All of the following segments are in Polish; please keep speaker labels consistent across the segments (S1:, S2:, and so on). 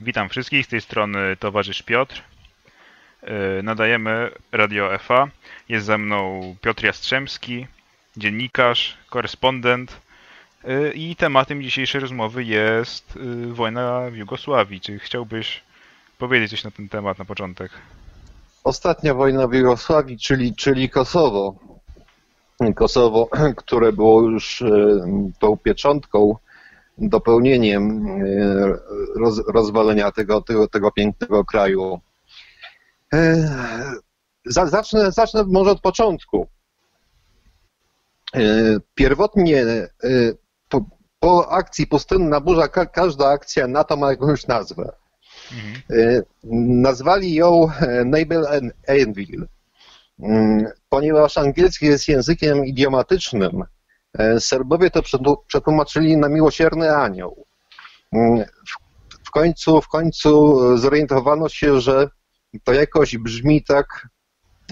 S1: Witam wszystkich, z tej strony towarzysz Piotr. Yy, Nadajemy Radio FA. Jest ze mną Piotr Jastrzębski, dziennikarz, korespondent. Yy, I tematem dzisiejszej rozmowy jest yy, wojna w Jugosławii. Czy chciałbyś powiedzieć coś na ten temat na początek?
S2: Ostatnia wojna w Jugosławii, czyli, czyli Kosowo. Kosowo, które było już tą pieczątką, dopełnieniem e, roz, rozwalenia tego, tego, tego pięknego kraju. E, za- Zacznę, zacznę może od początku. Pierwotnie po, po akcji Pustynna Burza ka- każda akcja NATO ma jakąś nazwę.
S1: Mhm.
S2: E, Nazwali ją e, Nabel and Anvil, Mm, ponieważ angielski jest językiem idiomatycznym. E, Serbowie to przetłu- przetłumaczyli na miłosierny anioł. Mm, W, końcu, w końcu zorientowano się, że to jakoś brzmi tak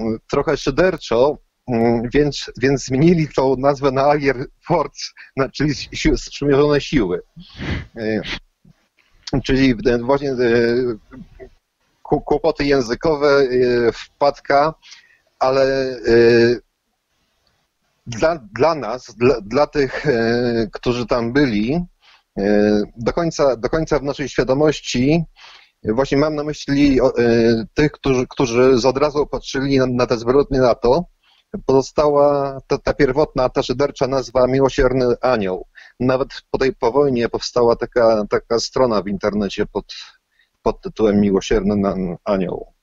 S2: mm, trochę szyderczo, mm, więc, więc zmienili tą nazwę na Allier Force, czyli sił, sprzymierzone siły. E, Czyli e, właśnie e, kłopoty językowe, e, wpadka, ale e, dla, dla nas, dla, dla tych, e, którzy tam byli, e, do końca, do końca w naszej świadomości, e, właśnie mam na myśli tych, którzy, którzy z od razu patrzyli na, na te zbrodnie NATO, pozostała ta, ta pierwotna, ta szydercza nazwa Miłosierny Anioł. Nawet po tej po wojnie powstała taka, taka strona w internecie pod, pod tytułem Miłosierny Na- Anioł.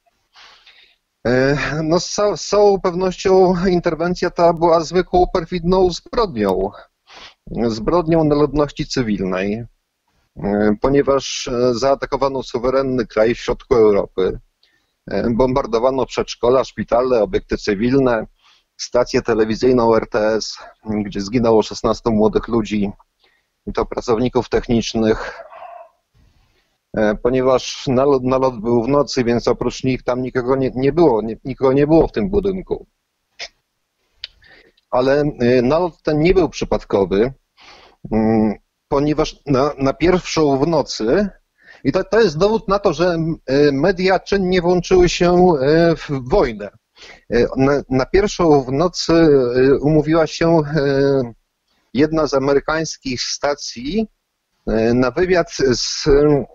S2: E, No z, z całą pewnością interwencja ta była zwykłą perfidną zbrodnią. Zbrodnią na ludności cywilnej, e, ponieważ e, zaatakowano suwerenny kraj w środku Europy. Bombardowano przedszkola, szpitale, obiekty cywilne, stację telewizyjną RTS, gdzie zginęło 16 młodych ludzi, i to pracowników technicznych, ponieważ nalot, nalot był w nocy, więc oprócz nich tam nikogo nie, nie było, nie, nikogo nie było w tym budynku. Ale e, nalot ten nie był przypadkowy, mm, ponieważ na, na pierwszą w nocy, i to, to jest dowód na to, że e, media czynnie włączyły się e, w wojnę. E, Na, na pierwszą w nocy e, umówiła się e, jedna z amerykańskich stacji e, na wywiad z e,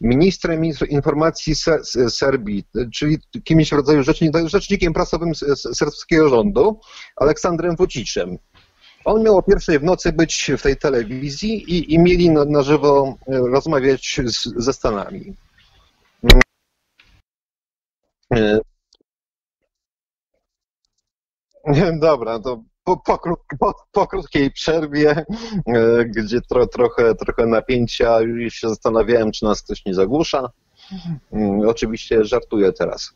S2: ministrem inf- informacji Se- Se- Serbii, czyli kimś w rodzaju rzecznik, rzecznikiem prasowym serbskiego rządu, Aleksandrem Vucicem. On miał o pierwszej w nocy być w tej telewizji i, i mieli na, na żywo e, rozmawiać z, ze Stanami. E, Dobra, to po, po, po, po krótkiej przerwie, e, gdzie tro, trochę, trochę napięcia, już się zastanawiałem, czy nas ktoś nie zagłusza. Mm, Oczywiście żartuję teraz.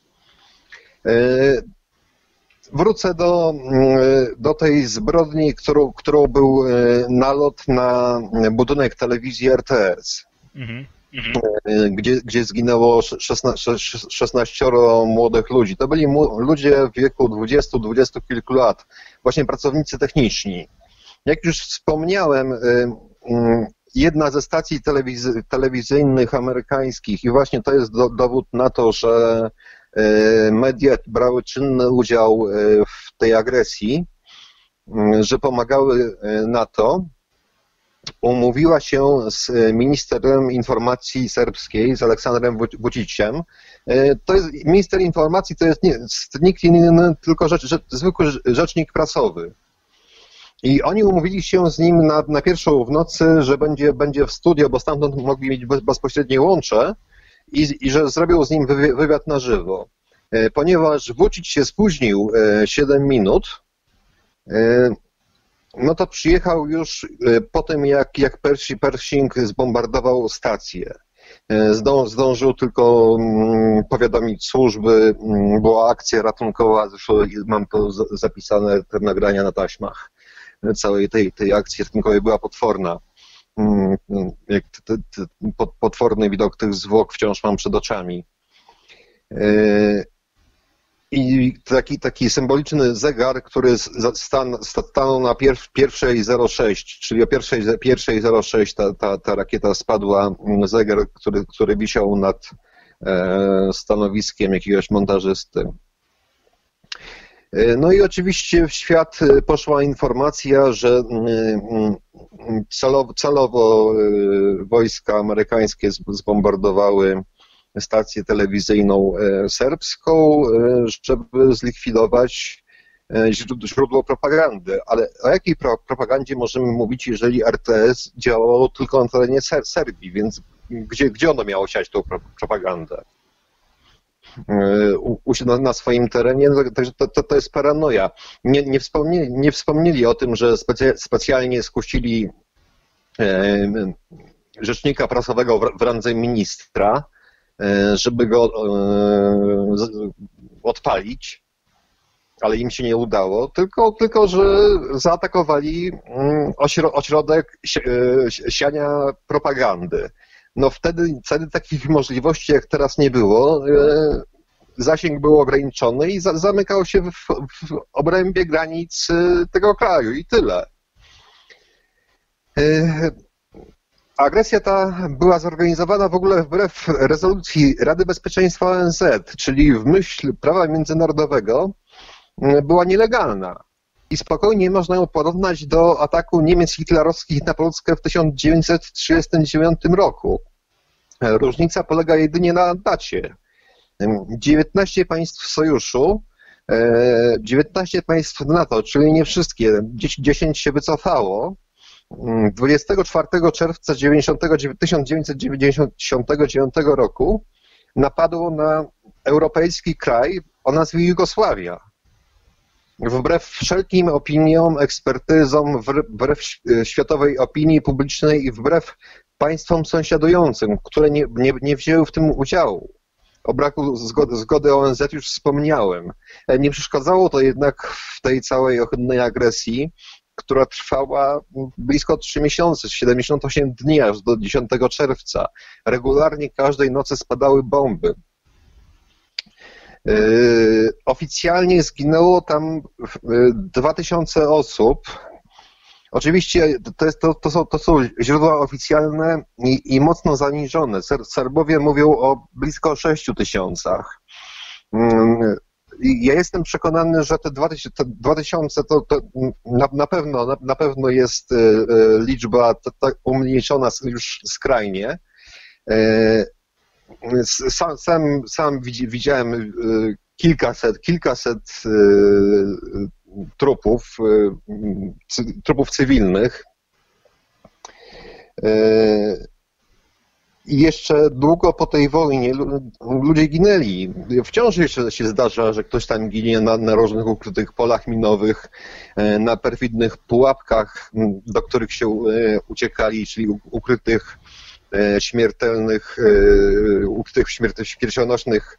S2: E, Wrócę do, mm, do tej zbrodni, którą, którą był e, nalot na budynek telewizji RTS
S1: Mhm.
S2: Gdzie, gdzie zginęło 16, 16 młodych ludzi. To byli ludzie w wieku 20-20 kilku lat, właśnie pracownicy techniczni. Jak już wspomniałem, y, y, jedna ze stacji telewizy- telewizyjnych amerykańskich i właśnie to jest do, dowód na to, że y, media brały czynny udział w tej agresji, że pomagały y, NATO, umówiła się z e, ministrem informacji serbskiej, z Aleksandrem Vuc- Vuciciem. E, To jest, minister informacji to jest nie, nikt inny, tylko rzecz, rzecz, zwykły rzecznik prasowy. I oni umówili się z nim na, na pierwszą w nocy, że będzie, będzie w studio, bo stamtąd mogli mieć bez, bezpośrednie łącze i, i że zrobią z nim wywi- wywiad na żywo. E, Ponieważ Vucic się spóźnił e, 7 minut, no to przyjechał już e, po tym, jak, jak Persi, Pershing zbombardował stację. E, Zdążył, zdążył tylko mm, powiadomić służby, mm, była akcja ratunkowa, zresztą mam to za- zapisane, te nagrania na taśmach e, całej tej, tej akcji ratunkowej była potworna. Mm, potworny widok tych zwłok wciąż mam przed oczami. E, i taki, taki symboliczny zegar, który stan, stanął na pier, pierwszej 06, czyli o pierwszej, pierwszej 06 ta, ta, ta rakieta spadła, mm, zegar, który, który wisiał nad e, stanowiskiem jakiegoś montażysty. E, no i oczywiście w świat poszła informacja, że mm, celowo, celowo e, wojska amerykańskie zbombardowały stację telewizyjną e, serbską, e, żeby zlikwidować e, źródło propagandy. Ale o jakiej pro propagandzie możemy mówić, jeżeli RTS działało tylko na terenie Ser Serbii, więc gdzie, gdzie ono miało siać tą pro propagandę? Na, na, swoim terenie, no, także to, to, to jest paranoja. Nie, nie, wspomnieli, nie wspomnieli o tym, że specy, specjalnie skuścili e, rzecznika prasowego w, w randze ministra, żeby go e, odpalić, ale im się nie udało, tylko, tylko że zaatakowali mm, ośrodek e, siania propagandy. No wtedy, wtedy takich możliwości jak teraz nie było. Zasięg był ograniczony i zamykał się w, w obrębie granic tego kraju i tyle. Agresja ta była zorganizowana w ogóle wbrew rezolucji Rady Bezpieczeństwa ONZ, czyli w myśl prawa międzynarodowego mm, była nielegalna. I spokojnie można ją porównać do ataku Niemiec hitlerowskich na Polskę w 1939 roku. Różnica polega jedynie na dacie. 19 państw sojuszu, 19 e, państw NATO, czyli nie wszystkie, 10 się wycofało, 24 czerwca 1999 roku napadło na europejski kraj o nazwie Jugosławia. Wbrew wszelkim opiniom, ekspertyzom, wbrew światowej opinii publicznej i wbrew państwom sąsiadującym, które nie, nie, nie wzięły w tym udziału. O braku zgody, zgody ONZ już wspomniałem. Nie przeszkadzało to jednak w tej całej ohydnej agresji która trwała blisko 3 miesiące, 78 dni aż do 10 czerwca. Regularnie każdej nocy spadały bomby. Yy, oficjalnie zginęło tam 2000 yy, osób. Oczywiście to, jest, to, to, są, to są źródła oficjalne i, i mocno zaniżone. Serbowie mówią o blisko 6 tysiącach. Yy, ja jestem przekonany, że te 2000 to, to na, na, pewno, na, na, pewno jest e, e, liczba tak umniejszona już skrajnie. E, sam, sam, sam widziałem kilkaset, kilkaset trupów, trupów cywilnych. Jeszcze długo po tej wojnie ludzie ginęli. Wciąż jeszcze się zdarza, że ktoś tam ginie na, na różnych ukrytych polach minowych, e, na perfidnych pułapkach, do których się e, uciekali, czyli ukrytych e, śmiertelnych, ukrytych śmiercionośnych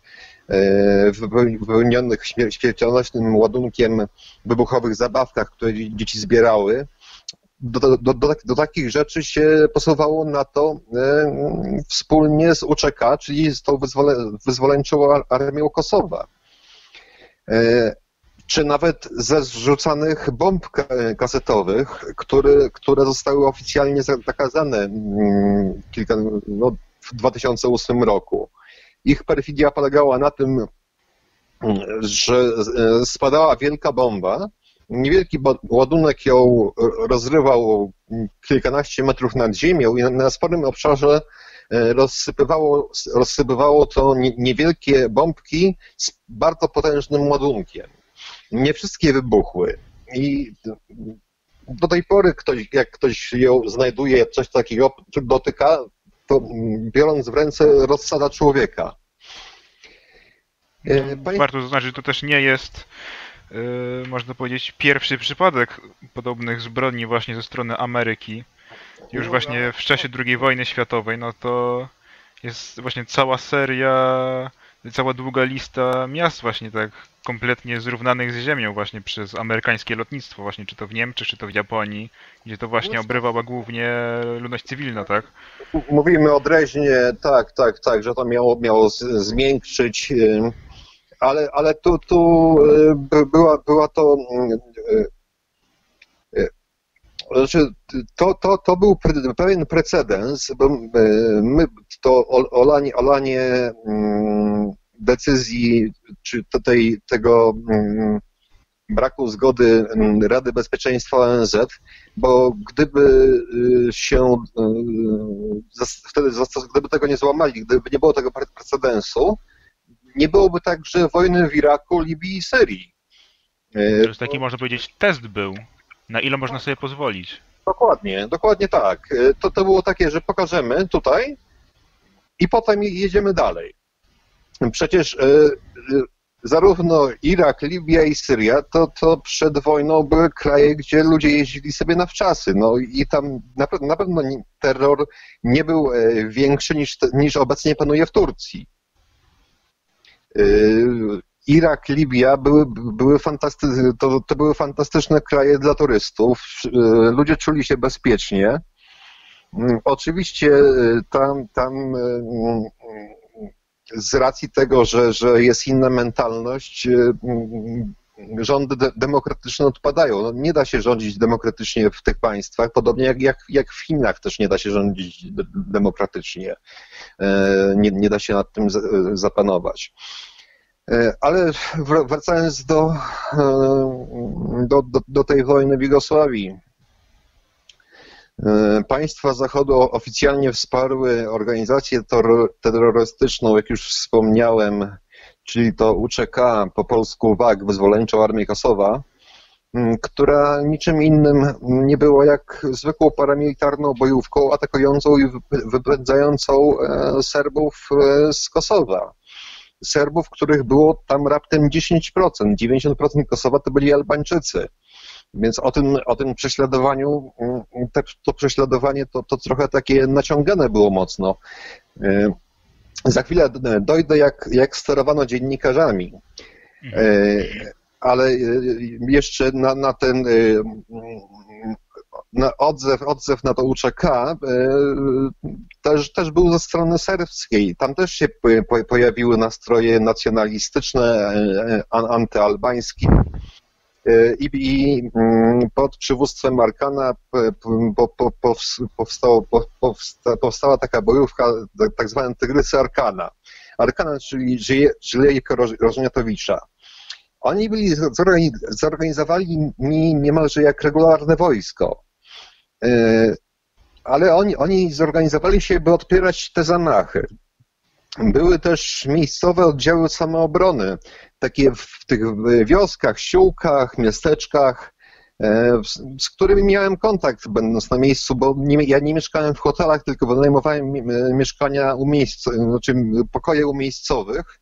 S2: wypełnionych śmiercionośnym ładunkiem wybuchowych zabawkach, które dzieci zbierały do, do, do, do, takich rzeczy się posuwało na to e, wspólnie z UCK, czyli z tą wyzwole, wyzwoleńczą armią Kosowa. E, czy nawet ze zrzucanych bomb kasetowych, które, które zostały oficjalnie zakazane mm, kilka, no, w 2008 roku. Ich perfidia polegała na tym, że e, spadała wielka bomba, Niewielki ładunek ją rozrywał kilkanaście metrów nad ziemią i na sporym obszarze e, rozsypywało, rozsypywało to niewielkie bombki z bardzo potężnym ładunkiem. Nie wszystkie wybuchły. I do tej pory ktoś, jak ktoś ją znajduje, coś takiego dotyka, to biorąc w ręce rozsada człowieka.
S1: E, panie... Warto zaznaczyć, że to też nie jest yy, można powiedzieć, pierwszy przypadek podobnych zbrodni właśnie ze strony Ameryki. Już właśnie w czasie II wojny światowej, no to jest właśnie cała seria, cała długa lista miast właśnie tak kompletnie zrównanych z ziemią właśnie przez amerykańskie lotnictwo właśnie, czy to w Niemczech, czy to w Japonii, gdzie to właśnie obrywała głównie ludność cywilna, tak?
S2: Mówimy o Dreźnie, tak, tak, tak, że to miało, miało zmiękczyć ale, ale tu, tu była, była to znaczy, to, to, to był pewien precedens, bo my to olanie, olanie mm, decyzji, czy tej, tego mm, braku zgody mm, Rady Bezpieczeństwa ONZ, bo gdyby y, się y, wtedy, gdyby tego nie złamali, gdyby nie było tego precedensu, nie byłoby także wojny w Iraku, Libii i Syrii.
S1: To jest taki, można powiedzieć, test był. Na ile można sobie pozwolić?
S2: Dokładnie, dokładnie tak. To, to było takie, że pokażemy tutaj i potem jedziemy dalej. Przecież y, zarówno Irak, Libia i Syria, to, to przed wojną były kraje, gdzie ludzie jeździli sobie na wczasy. No i tam na, na pewno terror nie był e, większy niż, niż obecnie panuje w Turcji. E, Irak, Libia były, były fantasty, to, to były fantastyczne kraje dla turystów. E, ludzie czuli się bezpiecznie. Mm, oczywiście tam, tam z racji tego, że, że jest inna mentalność, y, y, rządy de demokratyczne odpadają. No, nie da się rządzić demokratycznie w tych państwach, podobnie jak, jak, jak w Chinach też nie da się rządzić demokratycznie. E, nie, nie da się nad tym zapanować. E, ale wracając do, e, do, do, do tej wojny w Jugosławii, E, państwa Zachodu oficjalnie wsparły organizację terrorystyczną, jak już wspomniałem, czyli to UCK, po polsku WAG, Wyzwoleńczą Armię Kosowa, która niczym innym nie była jak zwykłą paramilitarną bojówką atakującą i wypędzającą e, Serbów e, z Kosowa. Serbów, których było tam raptem 10%. 90% Kosowa to byli Albańczycy. Więc o tym, o tym prześladowaniu, mm, te, to prześladowanie to, to trochę takie naciągane było mocno. E, za chwilę dojdę, jak, jak sterowano dziennikarzami. E, ale e, jeszcze na, na ten na odzew, odzew na to UCK też, też był ze strony serbskiej. Tam też się pojawiły nastroje nacjonalistyczne, antyalbańskie. I, i mm, pod przywództwem Arkana powstało, powstała taka bojówka, tak zwana Tygrysy Arkana. Arkana, czyli Żyjejko Rożniatowicza. Oni byli zorganizowali niemalże jak regularne wojsko. E, ale oni, oni zorganizowali się, by odpierać te zamachy. Były też miejscowe oddziały samoobrony, takie w tych wioskach, siłkach, miasteczkach, e, z którymi miałem kontakt będąc na miejscu, bo nie, ja nie mieszkałem w hotelach, tylko wynajmowałem mieszkania u miejsc, znaczy pokoje u miejscowych.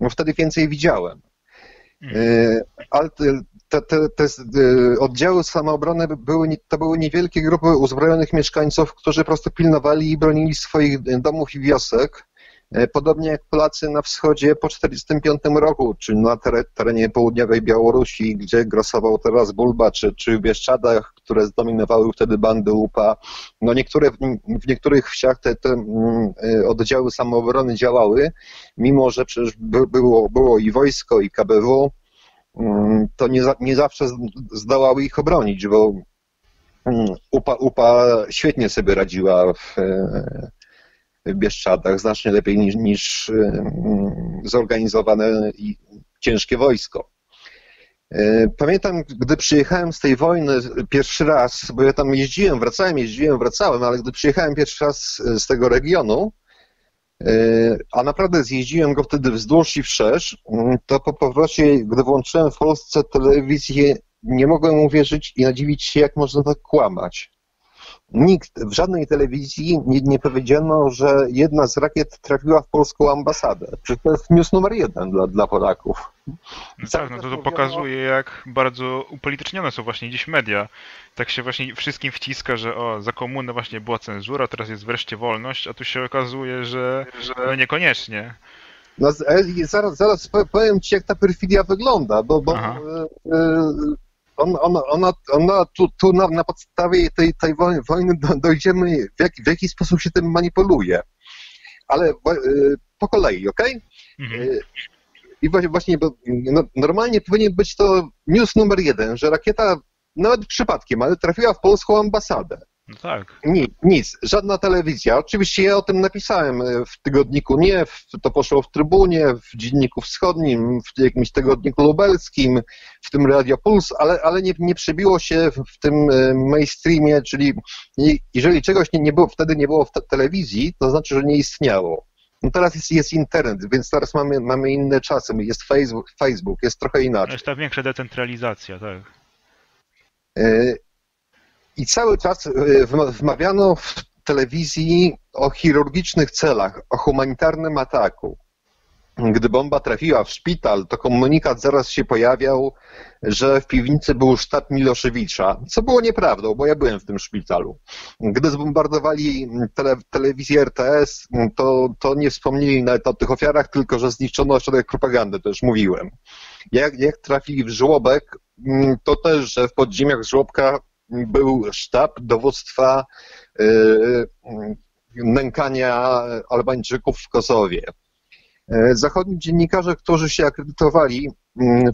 S2: No wtedy więcej widziałem. E, ale te, te, te, e, oddziały samoobrony były, to były niewielkie grupy uzbrojonych mieszkańców, którzy po prostu pilnowali i bronili swoich domów i wiosek. E, podobnie jak Polacy na wschodzie po 1945 roku, czy na terenie południowej Białorusi, gdzie grasował teraz Bulba, czy, czy w Bieszczadach, które zdominowały wtedy bandy UPA. No niektóre, w niektórych wsiach te, te mm, e, oddziały samoobrony działały, mimo że przecież było, było i wojsko, i KBW, mm, to nie, nie zawsze zdołały ich obronić, bo mm, UPA, UPA świetnie sobie radziła w, e, w Bieszczadach znacznie lepiej niż, niż zorganizowane i ciężkie wojsko. E, pamiętam, gdy przyjechałem z tej wojny pierwszy raz, bo ja tam jeździłem, wracałem, jeździłem, wracałem, ale gdy przyjechałem pierwszy raz z tego regionu, e, a naprawdę zjeździłem go wtedy wzdłuż i wszerz, to po powrocie, gdy włączyłem w Polsce telewizję, nie mogłem uwierzyć i nadziwić się, jak można tak kłamać. Nikt, w żadnej telewizji nie, nie, powiedziano, że jedna z rakiet trafiła w polską ambasadę. Przecież to jest news numer jeden dla, dla Polaków.
S1: No tak, no to, to pokazuje, jak bardzo upolitycznione są właśnie dziś media. Tak się właśnie wszystkim wciska, że o, za komuny właśnie była cenzura, teraz jest wreszcie wolność, a tu się okazuje, że, że no niekoniecznie.
S2: No, e, zaraz, zaraz powiem Ci, jak ta perfidia wygląda, bo, bo on, ona, ona, ona tu, tu na, na podstawie tej, tej wojny dojdziemy, w jaki, w jaki sposób się tym manipuluje. Ale y, po kolei, ok? Mhm. Y, i właśnie, no, normalnie powinien być to news numer jeden, że rakieta nawet przypadkiem, ale trafiła w polską ambasadę.
S1: No tak.
S2: Nic, nic, żadna telewizja. Oczywiście ja o tym napisałem e, w tygodniku nie, w, to poszło w Trybunie, w Dzienniku Wschodnim, w jakimś tygodniku lubelskim, w tym Radio Puls, ale, ale nie, nie przebiło się w, tym e, mainstreamie, czyli jeżeli czegoś nie, nie było, wtedy nie było w te, telewizji, to znaczy, że nie istniało. No teraz jest, jest internet, więc teraz mamy, mamy inne czasy, jest Facebook, Facebook, jest trochę inaczej.
S1: Jest ta większa decentralizacja, tak.
S2: I cały czas e, wmawiano w telewizji o chirurgicznych celach, o humanitarnym ataku. Gdy bomba trafiła w szpital, to komunikat zaraz się pojawiał, że w piwnicy był sztab Miloszewicza, co było nieprawdą, bo ja byłem w tym szpitalu. Gdy zbombardowali tele, telewizję RTS, to, to nie wspomnieli nawet o tych ofiarach, tylko że zniszczono ośrodek propagandy, to już mówiłem. Jak, jak trafili w żłobek, to też, że w podziemiach żłobka był sztab dowództwa yy, nękania Albańczyków w Kosowie. Zachodni dziennikarze, którzy się akredytowali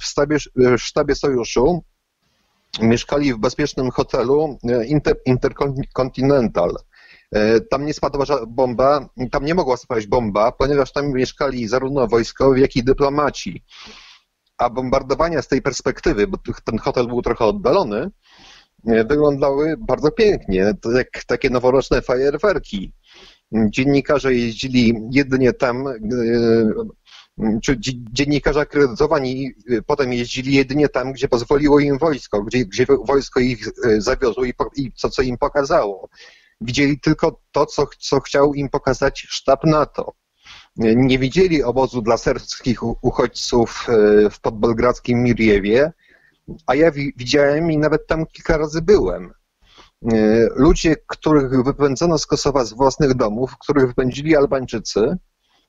S2: w sztabie, sztabie sojuszu, mieszkali w bezpiecznym hotelu Inter, Intercontinental. Tam nie spadła bomba, tam nie mogła spaść bomba, ponieważ tam mieszkali zarówno wojskowi, jak i dyplomaci. A bombardowania z tej perspektywy, bo ten hotel był trochę oddalony, wyglądały bardzo pięknie, jak takie noworoczne fajerwerki dziennikarze jeździli jedynie tam, e, czy dziennikarze akredytowani e, potem jeździli jedynie tam, gdzie pozwoliło im wojsko, gdzie, gdzie wojsko ich e, zawiozło i, i co, co im pokazało. Widzieli tylko to, co, co chciał im pokazać sztab NATO. Nie widzieli obozu dla serbskich uchodźców w podbelgradzkim Mirjewie, a ja widziałem i nawet tam kilka razy byłem. E, ludzie, których wypędzono z Kosowa z własnych domów, których wypędzili Albańczycy,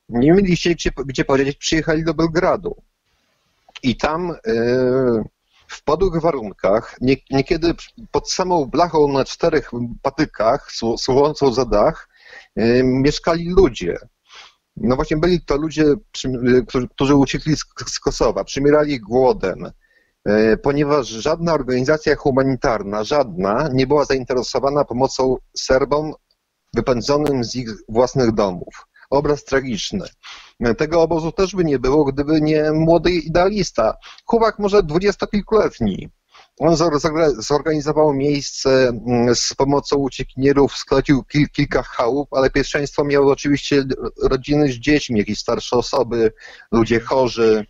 S2: nie mieli się gdzie, gdzie powiedzieć, przyjechali do Belgradu. I tam e, w podłych warunkach, niekiedy pod samą blachą na czterech patykach, służącą za dach, e, mieszkali ludzie. No właśnie byli to ludzie, którzy uciekli z Kosowa, przymierali głodem, ponieważ żadna organizacja humanitarna, żadna, nie była zainteresowana pomocą Serbom wypędzonym z ich własnych domów. Obraz tragiczny. E, tego obozu też by nie było, gdyby nie młody idealista. Chłopak może dwudziestokilkuletni. On zorganizował miejsce mm, z pomocą uciekinierów, sklecił kil, kilka chałup, ale pierwszeństwo miały oczywiście rodziny z dziećmi, jakieś starsze osoby, ludzie chorzy.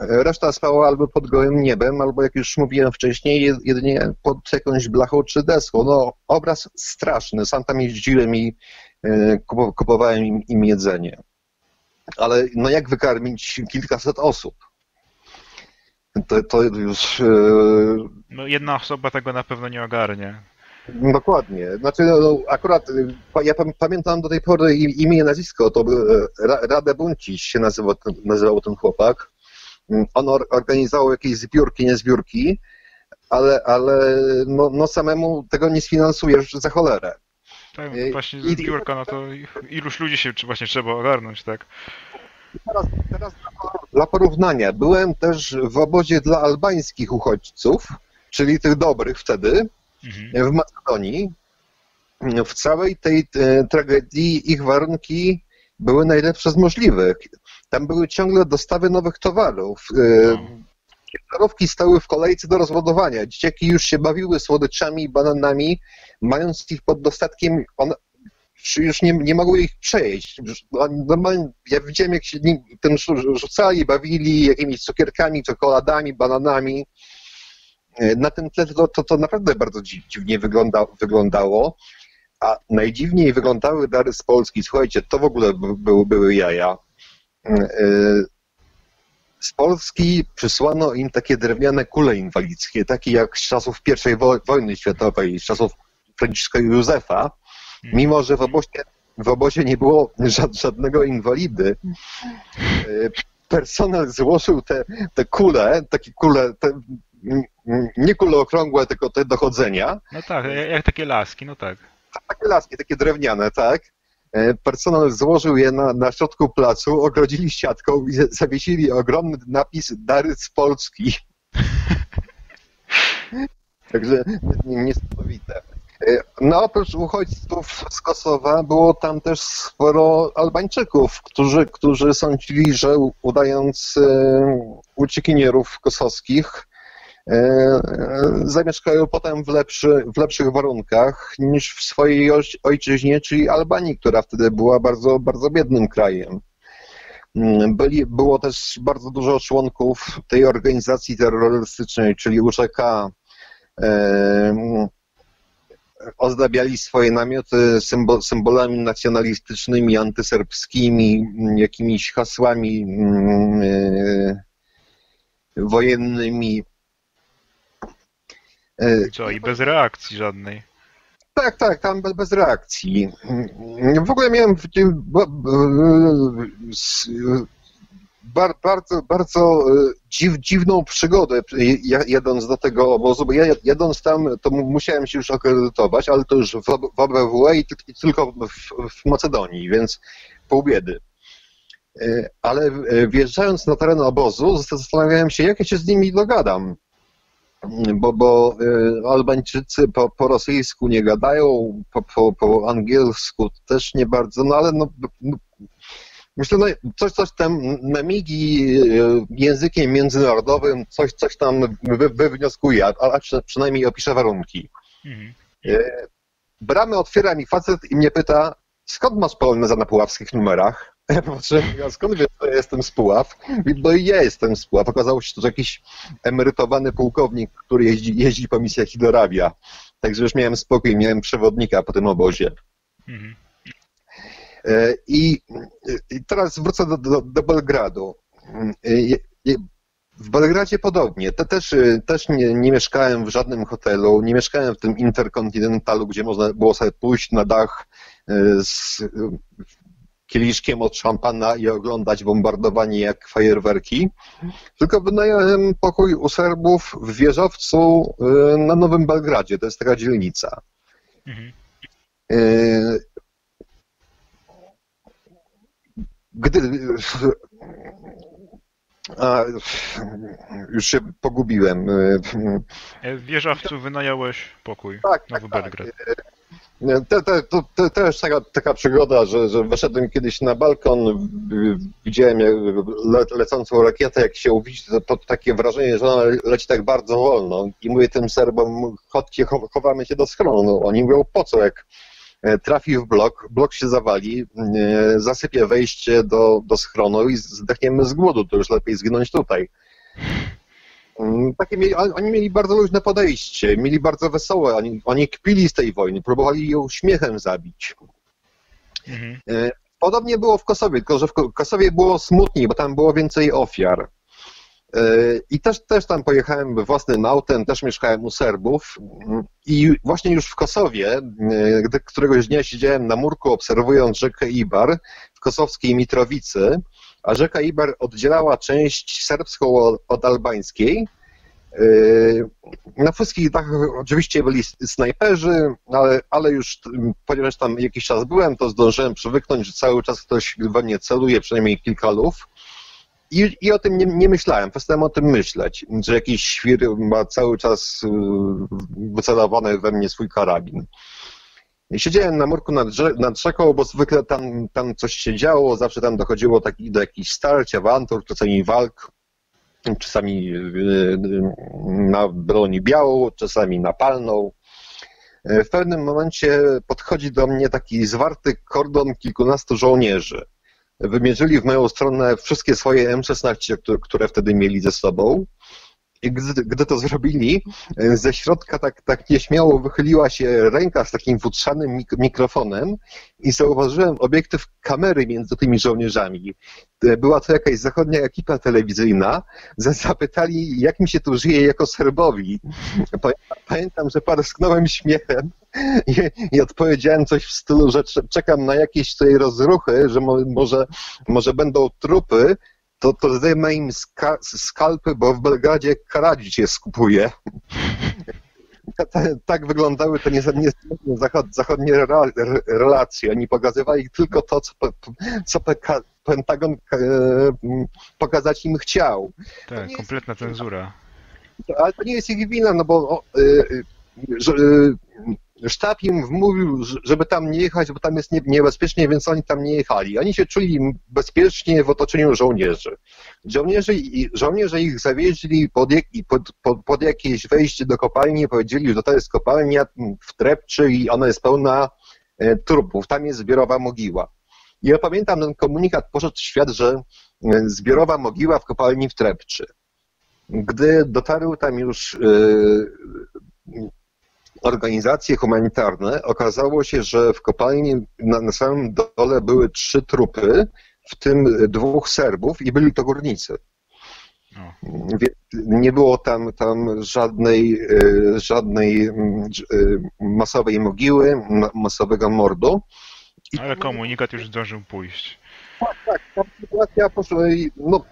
S2: Reszta spała albo pod gołym niebem, albo jak już mówiłem wcześniej, jedynie pod jakąś blachą czy deską. No, obraz straszny. Sam tam jeździłem i e, kupowałem im, im jedzenie. Ale no jak wykarmić kilkaset osób? To, to już... E,
S1: no jedna osoba tego na pewno nie ogarnie.
S2: Dokładnie. Znaczy, no, no akurat e, ja pamiętam do tej pory imię i nazwisko, to Radę Buncić się nazywał, nazywał ten chłopak. On organizował jakieś zbiórki, nie zbiórki, ale, ale no, no samemu tego nie sfinansujesz za cholerę.
S1: Tak, właśnie I, zbiórka, no to iluś ludzi się właśnie trzeba ogarnąć, tak?
S2: Teraz, teraz dla porównania, byłem też w obozie dla albańskich uchodźców, czyli tych dobrych wtedy, mhm. w Macedonii. W całej tej e, tragedii ich warunki były najlepsze z możliwych. Tam były ciągle dostawy nowych towarów. E, ciężarówki stały w kolejce do rozładowania. Dzieciaki już się bawiły słodyczami i bananami, mając ich pod dostatkiem, one już nie, nie mogły ich przejeść. Ja widziałem, jak się tym rzucali, bawili jakimiś cukierkami, czekoladami, bananami. E, na tym tle to, to, to naprawdę bardzo dziwnie wygląda, wyglądało. A najdziwniej wyglądały dary z Polski. Słuchajcie, to w ogóle były, były jaja. E, z Polski przysłano im takie drewniane kule inwalidzkie, takie jak z czasów I wojny światowej, z czasów Franciszka Józefa, mimo że w obozie, w obozie nie było żadnego inwalidy. E, personel złożył te, te kule, takie kule, te, nie kule okrągłe, tylko te dochodzenia.
S1: No tak, jak takie laski, no tak.
S2: Takie laski, takie drewniane, tak personel złożył je na, na środku placu, ogrodzili siatką i zawiesili ogromny napis Dary z Polski. Także niesamowite. E, no oprócz uchodźców z Kosowa było tam też sporo Albańczyków, którzy, którzy sądzili, że udając e, uciekinierów kosowskich e, zamieszkają potem w, lepszy, w lepszych warunkach niż w swojej ojczyźnie, czyli Albanii, która wtedy była bardzo, bardzo biednym krajem. Mm, byli, było też bardzo dużo członków tej organizacji terrorystycznej, czyli UCK, ozdabiali swoje namioty symbol, symbolami nacjonalistycznymi, antyserbskimi, jakimiś hasłami wojennymi.
S1: E, Co, i bez reakcji żadnej.
S2: Tak, tak, tam bez reakcji. W ogóle miałem bar, bardzo, bardzo e, dziw, dziwną przygodę jadąc do tego obozu, bo ja jadąc tam to musiałem się już akredytować, ale to już w, ABWE i, tylko w, Macedonii, więc pół biedy. E, ale e, wjeżdżając na teren obozu zastanawiałem się, jak ja się z nimi dogadam bo, bo Albańczycy po, po rosyjsku nie gadają, po, po, po angielsku też nie bardzo, no ale no, no Myślę, no, coś, coś tam na migi e, językiem międzynarodowym, coś, coś tam wy, wywnioskuje, a, a przynajmniej opisze warunki. Mhm. E, Bramy otwiera mi facet i mnie pyta, skąd masz poloneza na puławskich numerach? Ja patrzę, a skąd wiesz, że jestem z Puław? No i ja jestem z Puław. Okazało się, że to jakiś emerytowany pułkownik, który jeździ, jeździ po misjach i dorabia. Także już miałem spokój, miałem przewodnika po tym obozie. Mhm. E, I, I, teraz wrócę do, do, do Belgradu. E, w Belgradzie podobnie. Te też, też nie, nie, mieszkałem w żadnym hotelu, nie mieszkałem w tym Interkontynentalu, gdzie można było sobie pójść na dach e, z kieliszkiem od szampana i oglądać bombardowanie jak fajerwerki, tylko wynająłem pokój u Serbów w wieżowcu na Nowym Belgradzie, to jest taka dzielnica. Mhm gdy a, już się pogubiłem.
S1: W wieżawcu wynająłeś pokój tak, Nowy tak, Belgrad. Tak.
S2: To, to, też taka, taka przygoda, że, że kiedyś na balkon, widziałem le, lecącą rakietę, jak się uwidzi, to, to takie wrażenie, że ona leci tak bardzo wolno. I mówię tym Serbom, chodźcie, chowamy się do schronu. Oni mówią, po co, jak E, trafi w blok, blok się zawali, e, zasypie wejście do, do schronu i zdechniemy z głodu, to już lepiej zginąć tutaj. Mm, takie mieli, oni mieli bardzo luźne podejście, mieli bardzo wesołe, oni, oni kpili z tej wojny, próbowali ją śmiechem zabić. Mhm. E, podobnie było w Kosowie, tylko że w Kosowie było smutniej, bo tam było więcej ofiar. I też, też tam pojechałem własnym autem, też mieszkałem u Serbów i właśnie już w Kosowie, gdy któregoś dnia siedziałem na murku obserwując rzekę Ibar w kosowskiej Mitrowicy, a rzeka Ibar oddzielała część serbską od albańskiej. Na wszystkich dachach oczywiście byli snajperzy, ale, ale już ponieważ tam jakiś czas byłem, to zdążyłem przywyknąć, że cały czas ktoś we mnie celuje, przynajmniej kilka luf. I, I, o tym nie, nie, myślałem, przestałem o tym myśleć, że jakiś świr ma cały czas y, wycelowany we mnie swój karabin. Siedziałem na murku nad, nad rzeką, bo zwykle tam, tam coś się działo, zawsze tam dochodziło taki, do jakichś starć, awantur, czasami walk, czasami y, y, na broni białą, czasami na palną. W pewnym momencie podchodzi do mnie taki zwarty kordon kilkunastu żołnierzy wymierzyli w moją stronę wszystkie swoje M16, które, które wtedy mieli ze sobą. I gdy, gdy, to zrobili, ze środka tak, tak nieśmiało wychyliła się ręka z takim futrzanym mik mikrofonem i zauważyłem obiektyw kamery między tymi żołnierzami. Była to jakaś zachodnia ekipa telewizyjna. Zapytali, jak mi się tu żyje jako Serbowi. Pamiętam, że parsknąłem śmiechem i, i odpowiedziałem coś w stylu, że czekam na jakieś tutaj rozruchy, że może, może będą trupy, to, to zdejmę im ska, skalpy, bo w Belgradzie Karadzic je skupuje. tak wyglądały te zachodnie relacje. Oni pokazywali tylko to, co, co Pentagon pokazać im chciał.
S1: Tak, kompletna cenzura.
S2: Ale to nie jest ich wina, no bo że, sztab im wmówił, żeby tam nie jechać, bo tam jest niebezpiecznie, więc oni tam nie jechali. Oni się czuli bezpiecznie w otoczeniu żołnierzy. Żołnierze, żołnierze ich zawieźli pod, pod, pod, pod jakieś wejście do kopalni, powiedzieli, że to jest kopalnia w Trepczy i ona jest pełna e, trupów, tam jest zbiorowa mogiła. I ja pamiętam, ten komunikat poszedł w świat, że e, zbiorowa mogiła w kopalni w Trepczy. Gdy dotarł tam już e, organizacje humanitarne, okazało się, że w kopalni na, na samym dole były trzy trupy, w tym dwóch Serbów i byli to górnicy. No. Nie było tam, tam żadnej, e, żadnej e, masowej mogiły, masowego mordu.
S1: Ale komunikat już zdążył pójść.
S2: Tak, tak. Ta sytuacja poszła, no,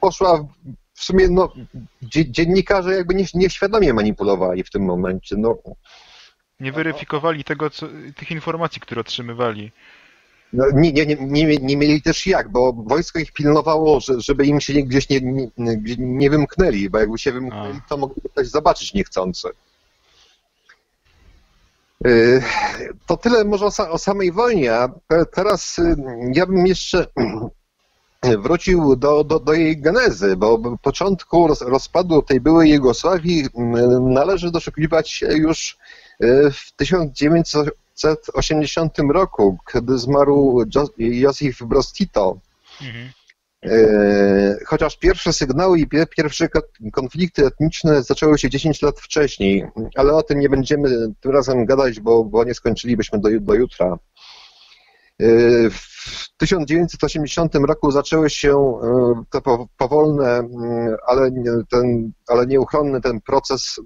S2: poszła w sumie no, dziennikarze jakby nieświadomie manipulowali w tym momencie. No.
S1: Nie weryfikowali tego, co, tych informacji, które otrzymywali.
S2: No, nie, nie, nie, nie mieli też jak, bo wojsko ich pilnowało, żeby im się gdzieś nie, nie, nie wymknęli, bo jakby się wymknęli, to mogli ktoś zobaczyć niechcący. Y, to tyle może o, samej wojnie, a teraz y, ja bym jeszcze wrócił do, do, do jej genezy, bo w początku rozpadu tej byłej Jugosławii mm, należy doszukiwać się już e, w 1980 roku, kiedy zmarł Józef Broz Tito. Mhm. E, chociaż pierwsze sygnały i pierwsze konflikty etniczne zaczęły się 10 lat wcześniej, ale o tym nie będziemy tym razem gadać, bo, bo nie skończylibyśmy do, do jutra. E, w 1980 roku zaczęły się e, te powolne, ale, ten, ale nieuchronny ten proces,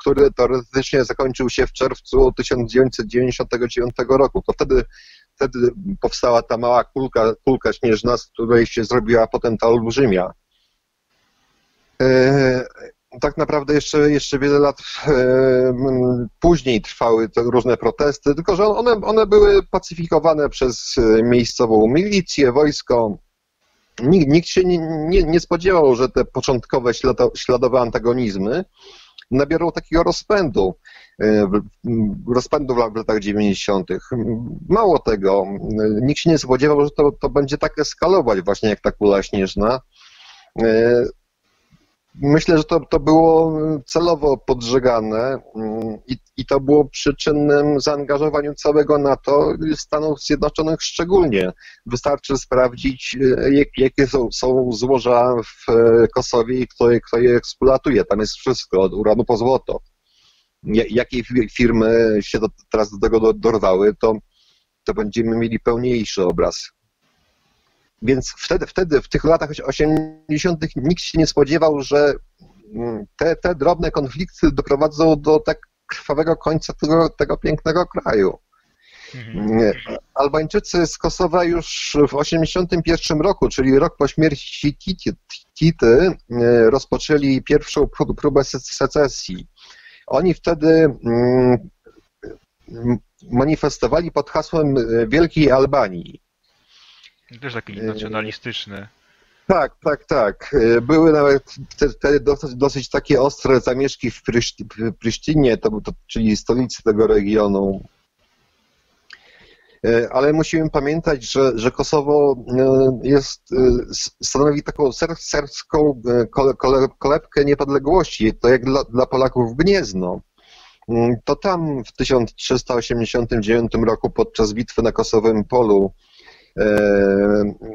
S2: który teoretycznie zakończył się w czerwcu 1999 roku. To wtedy, wtedy powstała ta mała kulka, kulka śnieżna, z której się zrobiła potem ta olbrzymia. E, tak naprawdę jeszcze, jeszcze wiele lat e, później trwały te różne protesty, tylko że one, one były pacyfikowane przez e, miejscową milicję, wojsko. Nikt, nikt się nie, nie, nie, spodziewał, że te początkowe ślado, śladowe antagonizmy nabiorą takiego rozpędu, e, rozpędu w latach 90. Mało tego, nikt się nie spodziewał, że to, to będzie tak eskalować właśnie jak ta kula śnieżna. Myślę, że to, to było celowo podżegane mm, i, i to było przyczynnym zaangażowaniu całego NATO, Stanów Zjednoczonych szczególnie. Wystarczy sprawdzić, e, jak, jakie są, są złoża w e, Kosowie i kto je, kto je eksploatuje. Tam jest wszystko, od uranu po złoto. Jakie firmy się do, teraz do tego dorwały, to, to będziemy mieli pełniejszy obraz. Więc wtedy, wtedy w tych latach 80. nikt się nie spodziewał, że mm, te, te drobne konflikty doprowadzą do tak krwawego końca tego, tego pięknego kraju. Mhm. Albańczycy z Kosowa już w 1981 roku, czyli rok po śmierci Tity, e, rozpoczęli pierwszą próbę secesji. Oni wtedy mm, manifestowali pod hasłem Wielkiej Albanii.
S1: Też taki nacjonalistyczny.
S2: Tak, tak, tak. Były nawet te, dosyć, dosyć, takie ostre zamieszki w, Prysztinie, to, to, czyli stolicy tego regionu. E, ale musimy pamiętać, że, że Kosowo e, jest, e, stanowi taką serbską kolebkę niepodległości, to jak dla, dla Polaków Gniezno. Mm, to tam w 1389 roku podczas bitwy na Kosowym Polu E,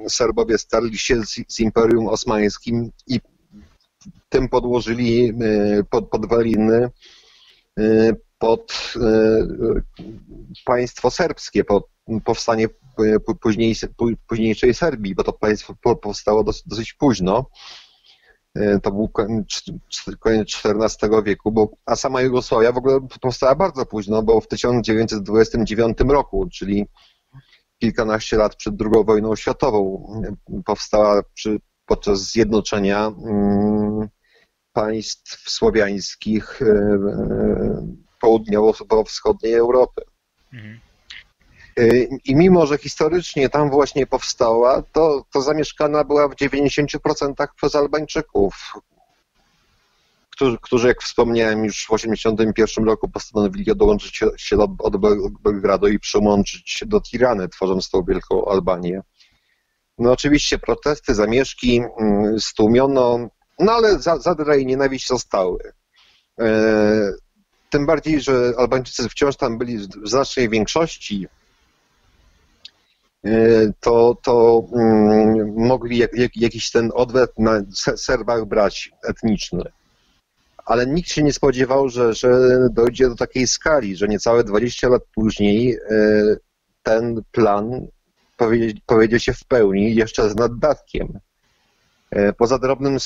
S2: Serbowie starli się z, z Imperium Osmańskim i tym podłożyli e, pod, podwaliny e, pod państwo serbskie, pod powstanie później, późniejszej Serbii, bo to państwo powstało dosyć, dosyć późno. To był koniec XIV wieku, bo, a sama Jugosławia w ogóle powstała bardzo późno, bo w 1929 roku, czyli kilkanaście lat przed II wojną światową. Powstała przy, podczas zjednoczenia mm, państw słowiańskich południowo-wschodniej Europy. Mhm. I mimo, że historycznie tam właśnie powstała, to, to zamieszkana była w 90% przez Albańczyków, którzy, którzy, jak wspomniałem, już w 1981 roku postanowili dołączyć się od, od Belgradu i przyłączyć się do Tirany, tworząc tą wielką Albanię. No oczywiście protesty, zamieszki mm, stłumiono, no ale zadra i nienawiść zostały. E, tym bardziej, że Albańczycy wciąż tam byli w znacznej większości, e, to, to mm, mogli jak, jak, jakiś ten odwet na Serbach brać etniczny ale nikt się nie spodziewał, że, że dojdzie do takiej skali, że niecałe 20 lat później e, ten plan powiedzie, się w pełni jeszcze z naddatkiem. E, poza drobnym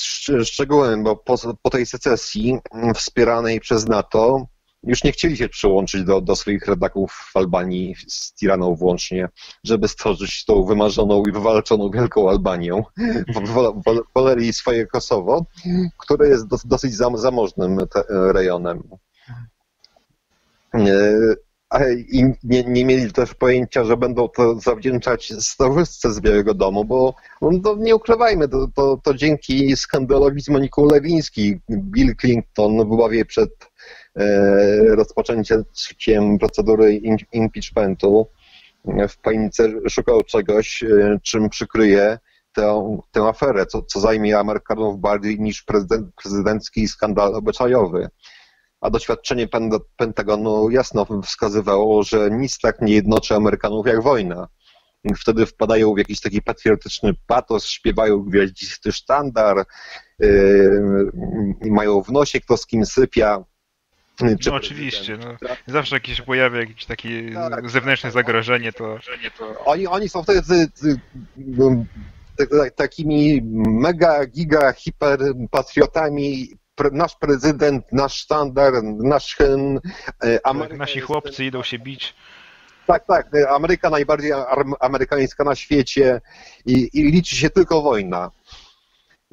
S2: szczegółem, bo po, po tej secesji wspieranej przez NATO już nie chcieli się przyłączyć do, do swoich rodaków w Albanii, z Tiraną włącznie, żeby stworzyć tą wymarzoną i wywalczoną Wielką Albanię. Woleli swoje Kosowo, które jest dosyć zamożnym rejonem. I nie, nie, mieli też pojęcia, że będą to zawdzięczać starzystce z Białego Domu, bo no, nie ukrywajmy, to, to, to dzięki skandalowi z Moniką Lewiński Bill Clinton w ławie przed E, rozpoczęciem procedury impeachmentu w panice szukał czegoś, e, czym przykryje tę, tę aferę, co, co zajmie Amerykanów bardziej niż prezydent, prezydencki skandal obyczajowy. A doświadczenie Pentagonu jasno wskazywało, że nic tak nie jednoczy Amerykanów jak wojna. Wtedy wpadają w jakiś taki patriotyczny patos, śpiewają gwiaździsty sztandar, yy, mają w nosie kto z kim sypia
S1: no oczywiście, no. zawsze jakieś pojawia jakieś takie tak, zewnętrzne tak, zagrożenie, to...
S2: Oni, oni są wtedy takimi mega, giga, hiper patriotami nasz prezydent, nasz sztandar, nasz hymn.
S1: E, Ameryka Nasi chłopcy idą się bić.
S2: Tak, tak. Ameryka najbardziej amerykańska na świecie i, i liczy się tylko wojna.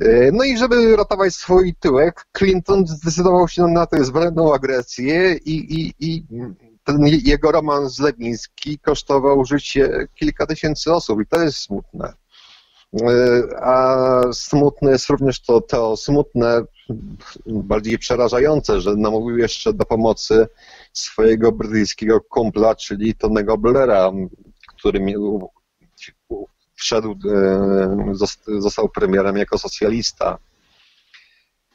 S2: E, no i żeby ratować swój tyłek, Clinton zdecydował się na tę zbrojną agresję i, i, i ten jego romans Lewiński kosztował życie kilka tysięcy osób i to jest smutne. E, a smutne jest również to, to smutne, bardziej przerażające, że namówił jeszcze do pomocy swojego brytyjskiego kumpla, czyli Tonego Blaira, który wszedł, e, został premierem jako socjalista.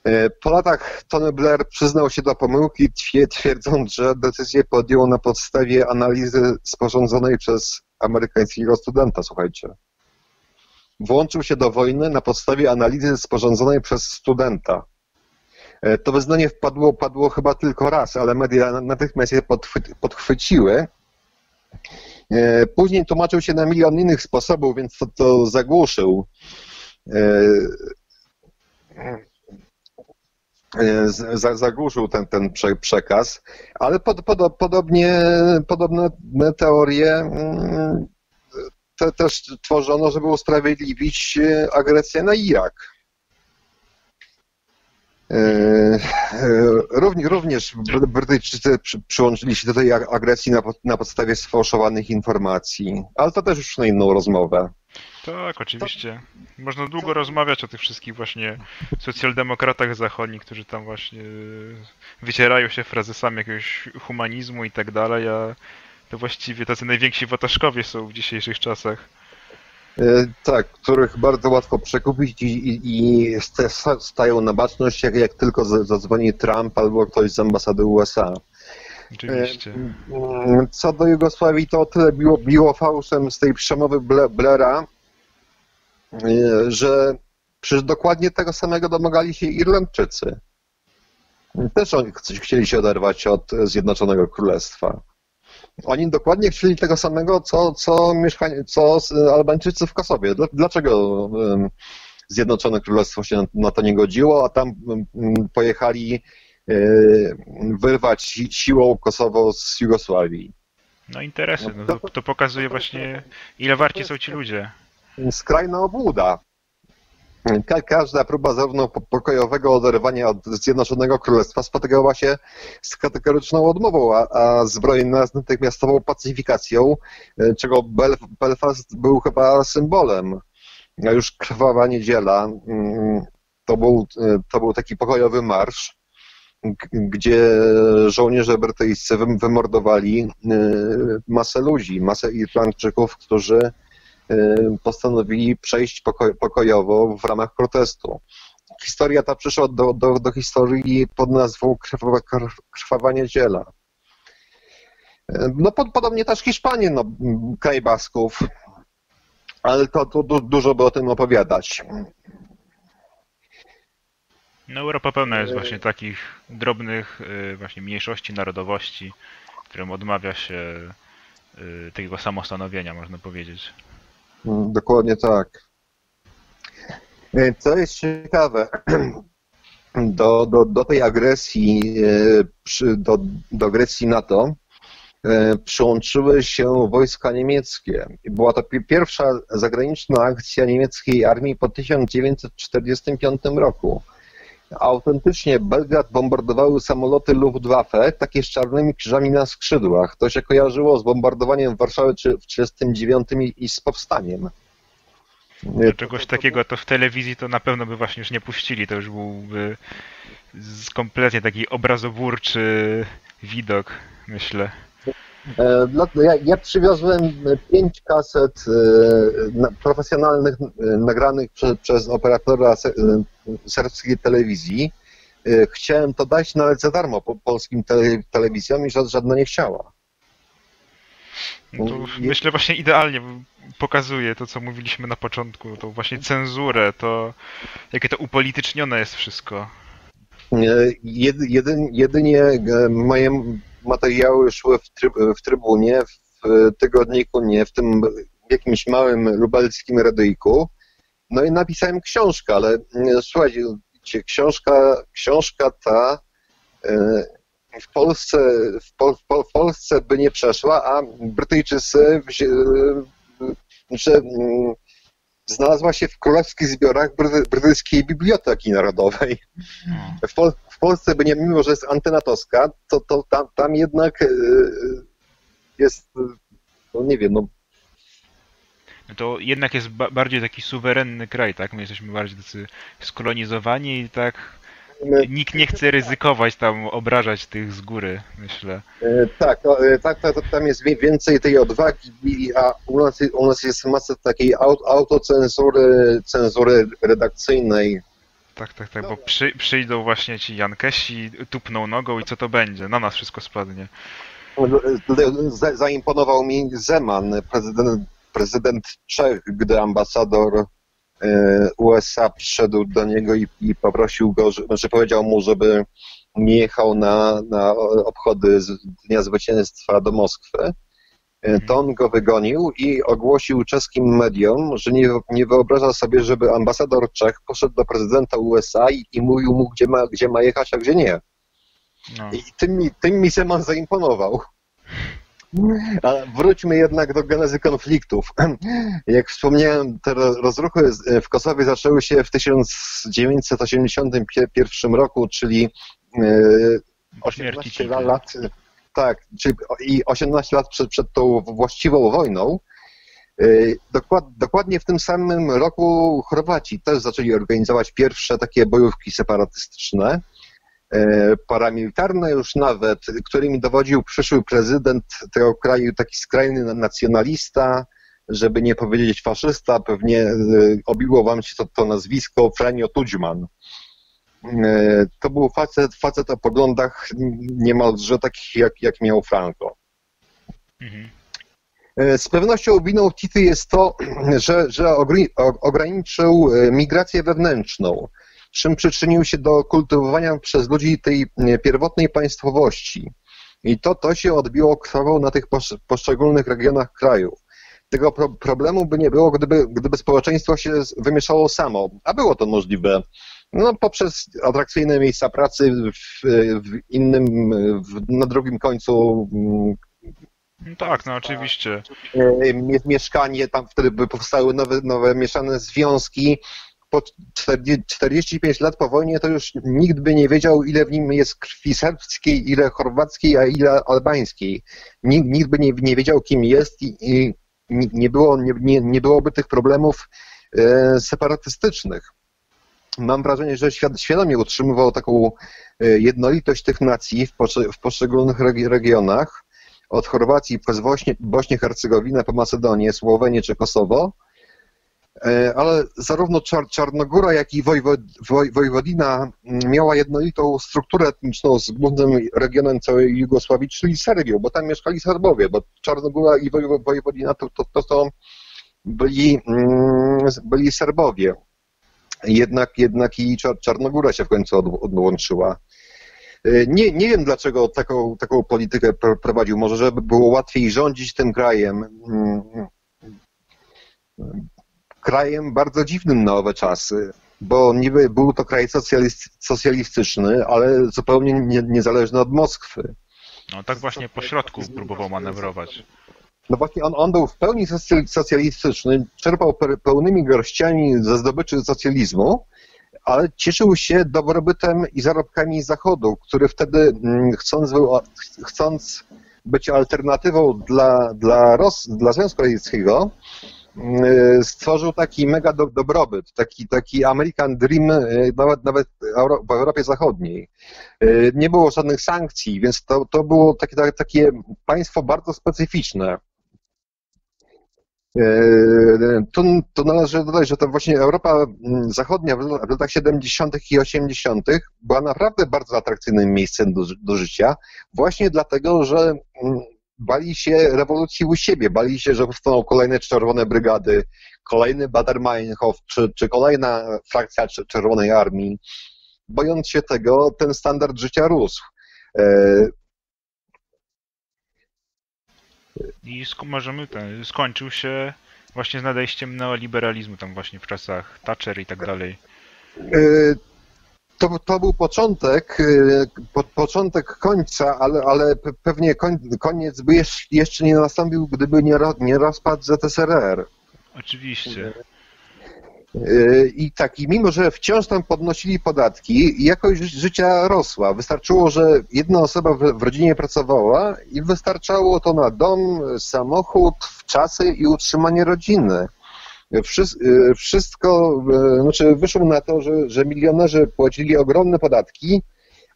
S2: E, po latach Tony Blair przyznał się do pomyłki, twierdząc, że decyzję podjął na podstawie analizy sporządzonej przez amerykańskiego studenta, słuchajcie. Włączył się do wojny na podstawie analizy sporządzonej przez studenta. E, to wyznanie wpadło, padło chyba tylko raz, ale media natychmiast je podchwyciły później tłumaczył się na milion innych sposobów, więc to, to zagłuszył. E, e, zagłuszył ten, ten przekaz, ale pod, pod, podobnie, podobne teorie mm, te, też tworzono, żeby usprawiedliwić agresję na Irak. E, e, również Brytyjczycy przyłączyli się do tej agresji na, na podstawie sfałszowanych informacji, ale to też już na inną rozmowę.
S1: Tak, oczywiście. Można długo rozmawiać o tych wszystkich właśnie socjaldemokratach zachodnich, którzy tam właśnie wycierają się frazesami jakiegoś humanizmu i tak dalej, a to właściwie tacy najwięksi wataszkowie są w dzisiejszych czasach.
S2: E, tak, których bardzo łatwo przekupić i, i, i stają na baczność, jak, jak tylko zadzwoni Trump albo ktoś z ambasady USA.
S1: Oczywiście.
S2: E, co do Jugosławii, to tyle biło, biło fałszem z tej przemowy Blaira, e, że przecież dokładnie tego samego domagali się Irlandczycy. Też oni chcieli się oderwać od Zjednoczonego Królestwa. Oni dokładnie chcieli tego samego, co, co, mieszkanie, co Albańczycy w Kosowie. Dlaczego Zjednoczone Królestwo się na to nie godziło, a tam pojechali e, wyrwać siłą Kosowo z Jugosławii?
S1: No interesy, no to, to pokazuje właśnie ile warci są ci ludzie.
S2: Skrajna obłuda. Ka każda próba zarówno pokojowego oderwania od Zjednoczonego Królestwa spotykała się z kategoryczną odmową, a, a zbrojna z natychmiastową pacyfikacją, czego Belf Belfast był chyba symbolem. A już krwawa niedziela mm, to był, to był taki pokojowy marsz, gdzie żołnierze brytyjscy wymordowali y, masę ludzi, masę Irlandczyków, którzy postanowili przejść pokojowo w ramach protestu. Historia ta przyszła do, do, do historii pod nazwą Krwawa, Krwawa Niedziela. No podobnie też Hiszpanie, no, kraj Basków, ale to, to dużo by o tym opowiadać.
S1: No Europa pełna jest właśnie takich drobnych y, właśnie mniejszości, narodowości, którym odmawia się y, takiego samostanowienia, można powiedzieć.
S2: Mm, dokładnie tak. Co jest ciekawe, do, do, do tej agresji, do, do agresji NATO przyłączyły się wojska niemieckie. Była to pierwsza zagraniczna akcja niemieckiej armii po 1945 roku autentycznie Belgrad bombardowały samoloty Luftwaffe, takie z czarnymi krzyżami na skrzydłach. To się kojarzyło z bombardowaniem Warszawy w 1939 i z powstaniem.
S1: Czegoś takiego to w telewizji to na pewno by właśnie już nie puścili. To już byłby kompletnie taki obrazoburczy widok, myślę.
S2: E, ja, ja przywiozłem pięć kaset e, profesjonalnych e, nagranych przez, przez operatora serbskiej telewizji. Chciałem to dać nawet za darmo po polskim tele, telewizjom i żadna nie chciała.
S1: No myślę właśnie idealnie pokazuje to, co mówiliśmy na początku, to właśnie cenzurę, to jakie to upolitycznione jest wszystko.
S2: Jedy, jedynie moje materiały szły w, tryb, w trybunie, w tygodniku, nie, w tym jakimś małym lubelskim radyjku. No i napisałem książkę, ale mm, słuchajcie, książka, książka ta e, w Polsce, w, Pol, w Polsce by nie przeszła, a Brytyjczycy wzi, znaczy, mm, znalazła się w królewskich zbiorach Brytyjskiej Biblioteki Narodowej. Hmm. W, Pol w Polsce by nie, mimo że jest antynatowska, to, to tam, tam jednak e, jest, no nie wiem, no
S1: no to jednak jest ba bardziej taki suwerenny kraj, tak? My jesteśmy bardziej tacy skolonizowani i tak nikt nie chce ryzykować tam, obrażać tych z góry, myślę.
S2: E, tak, e, tak, tak, tam jest więcej tej odwagi, a u nas, u nas jest masa takiej autocenzury, cenzury redakcyjnej.
S1: Tak, tak, tak, bo przy, przyjdą właśnie ci Jankesi, tupną nogą i co to będzie? Na nas wszystko spadnie.
S2: Zaimponował mi Zeman, prezydent, prezydent Czech, gdy ambasador E, USA przyszedł do niego i, i poprosił go, że, znaczy powiedział mu, żeby nie jechał na, na obchody z Dnia Zwycięstwa do Moskwy, to on go wygonił i ogłosił czeskim mediom, że nie, nie wyobraża sobie, żeby ambasador Czech poszedł do prezydenta USA i, i mówił mu, gdzie ma, gdzie ma jechać, a gdzie nie. No. I tym, tym mi Seman zaimponował. A wróćmy jednak do genezy konfliktów. Jak wspomniałem, te rozruchy w Kosowie zaczęły się w 1981 roku, czyli 18 e, lat, tak, czyli i 18 lat przed, przed tą właściwą wojną. E, dokład, dokładnie w tym samym roku Chorwaci też zaczęli organizować pierwsze takie bojówki separatystyczne. E, paramilitarne już nawet, którymi dowodził przyszły prezydent tego kraju, taki skrajny nacjonalista, żeby nie powiedzieć faszysta, pewnie e, obiło wam się to, to nazwisko, Franio Tudźman. E, to był facet, facet o poglądach niemalże takich, jak, jak miał Franco. Mhm. Z pewnością winą Tity jest to, że, że ograniczył migrację wewnętrzną czym przyczynił się do kultywowania przez ludzi tej e, pierwotnej państwowości. I to, to się odbiło krwawą na tych poszczególnych regionach kraju. Tego pro problemu by nie było, gdyby, gdyby społeczeństwo się wymieszało samo, a było to możliwe. No, poprzez atrakcyjne miejsca pracy w, w innym, w, na drugim końcu
S1: no tak, no oczywiście.
S2: E, mieszkanie, tam wtedy by powstały nowe, nowe mieszane związki, po 45 lat po wojnie to już nikt by nie wiedział, ile w nim jest krwi serbskiej, ile chorwackiej, a ile albańskiej. Nikt, nikt by nie, nie wiedział, kim jest i, i nie, było, nie, nie byłoby tych problemów e, separatystycznych. Mam wrażenie, że świat świadomie utrzymywał taką e, jednolitość tych nacji w, w poszczególnych regionach, od Chorwacji przez Bośnię, Hercegowinę po Macedonię, Słowenię czy Kosowo, e, ale zarówno Czar Czarnogóra, jak i Wojwod Wojwodina miała jednolitą strukturę etniczną z głównym regionem całej Jugosławii, czyli Serbią, bo tam mieszkali Serbowie, bo Czarnogóra i Wojwodina to, to, to, to byli, mm, byli Serbowie. Jednak, jednak i Czarnogóra się w końcu odłączyła. E, nie, nie wiem, dlaczego taką, taką politykę prowadził. Może, żeby było łatwiej rządzić tym krajem. Mm, krajem bardzo dziwnym na owe czasy, bo niby był to kraj socjalistyczny, ale zupełnie nie, niezależny od Moskwy.
S1: No tak właśnie po środku próbował manewrować.
S2: No właśnie, on, on był w pełni socjalistyczny, czerpał pełnymi garściami ze zdobyczy socjalizmu, ale cieszył się dobrobytem i zarobkami Zachodu, który wtedy, mm, chcąc, chcąc być alternatywą dla, dla, Ros, dla Związku Radzieckiego, mm, stworzył taki mega do, dobrobyt, taki, taki American Dream y, nawet, nawet w Europie Zachodniej. Y, nie było żadnych sankcji, więc to, to było takie, takie państwo bardzo specyficzne. E, tu, tu należy dodać, że to właśnie Europa mm, Zachodnia w latach 70. i 80. była naprawdę bardzo atrakcyjnym miejscem do, do życia, właśnie dlatego, że mm, bali się rewolucji u siebie, bali się, że powstaną kolejne czerwone brygady, kolejny Bader-Meinhof, czy, czy kolejna frakcja Czerwonej Armii. Bojąc się tego, ten standard życia rósł.
S1: I możemy ten, skończył się właśnie z nadejściem neoliberalizmu, tam właśnie w czasach Thatcher i tak dalej.
S2: E, to, to był początek, e, po, początek końca, ale, ale pewnie koń, koniec by jeszcze nie nastąpił, gdyby nie, nie rozpad ZSRR.
S1: Oczywiście.
S2: I tak, i mimo, że wciąż tam podnosili podatki, jakość życia rosła. Wystarczyło, że jedna osoba w, rodzinie pracowała i wystarczało to na dom, samochód, czasy i utrzymanie rodziny. Wszystko, e, znaczy wyszło na to, że, że milionerzy płacili ogromne podatki,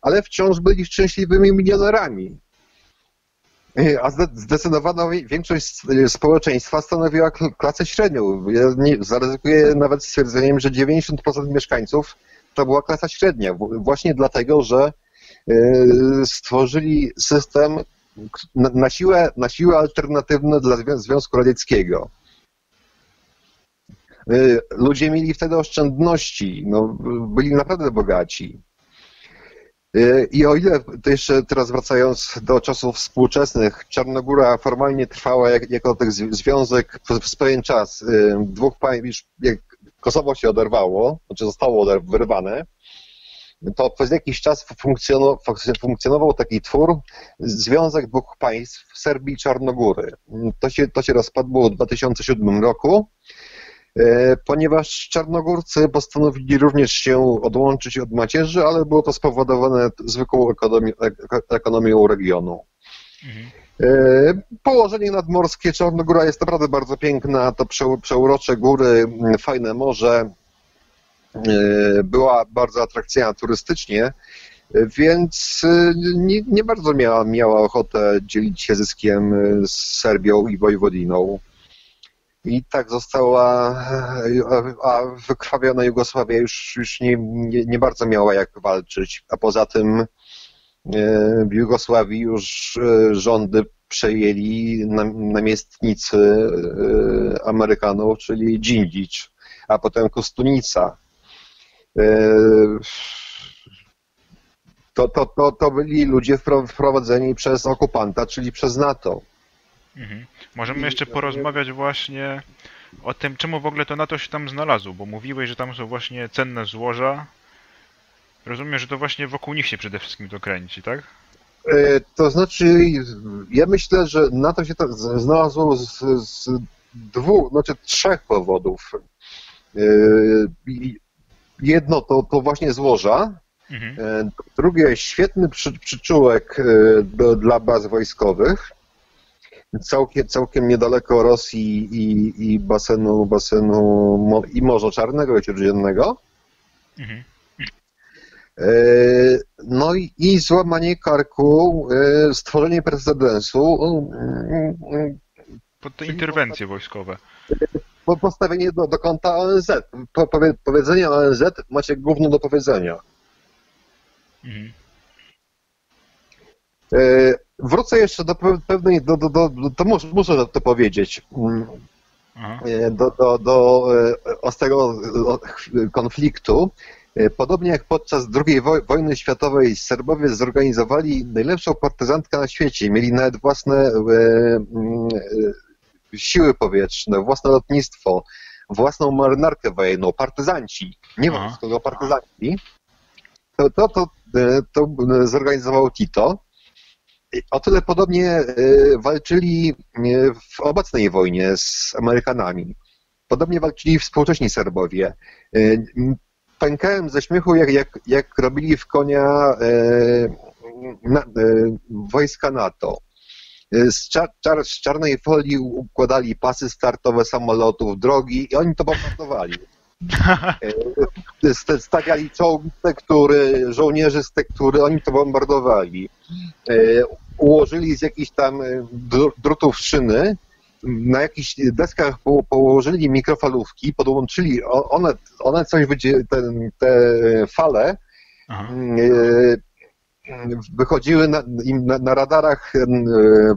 S2: ale wciąż byli szczęśliwymi milionerami. A zdecydowana większość społeczeństwa stanowiła klasę średnią. Ja zaryzykuję nawet stwierdzeniem, że 90% mieszkańców to była klasa średnia. Właśnie dlatego, że e, stworzyli system na siłę, na siłę alternatywny dla Związku Radzieckiego. E, ludzie mieli wtedy oszczędności, no, byli naprawdę bogaci. Y, I o ile, to jeszcze teraz wracając do czasów współczesnych, Czarnogóra formalnie trwała jak, jako ten związek przez pewien czas y, dwóch państw, jak Kosowo się oderwało, znaczy zostało wyrwane, to przez jakiś czas funkcjonował, funkcjonował taki twór, Związek dwóch państw Serbii i Czarnogóry. To się, to się rozpadło w 2007 roku ponieważ Czarnogórcy postanowili również się odłączyć od macierzy, ale było to spowodowane zwykłą ekonomią, ekonomią regionu. Mhm. E, położenie nadmorskie Czarnogóra jest naprawdę bardzo piękna, to przeurocze góry, fajne morze, e, była bardzo atrakcyjna turystycznie, więc nie, nie bardzo miała, miała ochotę dzielić się zyskiem z Serbią i Wojwodiną. I tak została, a wykrwawiona Jugosławia już, już nie, nie, nie bardzo miała jak walczyć, a poza tym e, w Jugosławii już e, rządy przejęli namiestnicy e, Amerykanów, czyli Dzindzicz, a potem Kostunica. To, to, to, to byli ludzie wprowadzeni przez okupanta, czyli przez NATO.
S1: Mhm. Możemy jeszcze porozmawiać właśnie o tym, czemu w ogóle to NATO się tam znalazło, bo mówiłeś, że tam są właśnie cenne złoża. Rozumiem, że to właśnie wokół nich się przede wszystkim to kręci, tak?
S2: E, to znaczy, ja myślę, że NATO się to znalazło z, z dwóch, znaczy trzech powodów. Jedno to, to właśnie złoża,
S1: Mhm.
S2: drugie świetny przy, przyczółek do, dla baz wojskowych, całkiem, całkiem niedaleko Rosji i, i basenu, basenu i Morza Czarnego i Śródziemnego.
S1: Mhm.
S2: No i, i złamanie karku, stworzenie precedensu.
S1: Pod te interwencje wojskowe.
S2: Postawienie do, do kąta ONZ. Po, powie, powiedzenie ONZ macie gówno do powiedzenia.
S1: Mhm.
S2: Wrócę jeszcze do pewnej, do, do, do, to muszę, muszę to powiedzieć,
S1: Aha.
S2: do, do, do ostrego konfliktu. Podobnie jak podczas II wojny światowej Serbowie zorganizowali najlepszą partyzantkę na świecie. Mieli nawet własne siły powietrzne, własne lotnictwo, własną marynarkę wojenną, partyzanci, nie wojsko, partyzanci. To, to, to, to zorganizował Tito. O tyle podobnie walczyli w obecnej wojnie z Amerykanami. Podobnie walczyli współcześni Serbowie. Pękałem ze śmiechu, jak, jak, jak robili w konia na, wojska NATO. Z, czar, czar, z czarnej folii układali pasy startowe samolotów, drogi i oni to bombardowali. Stawiali czołgi z tektury, żołnierzy z tektury, oni to bombardowali. Ułożyli z jakichś tam drutów szyny, na jakichś deskach położyli mikrofalówki, podłączyli, one, one coś, te, te fale
S1: Aha.
S2: wychodziły na, na, na, radarach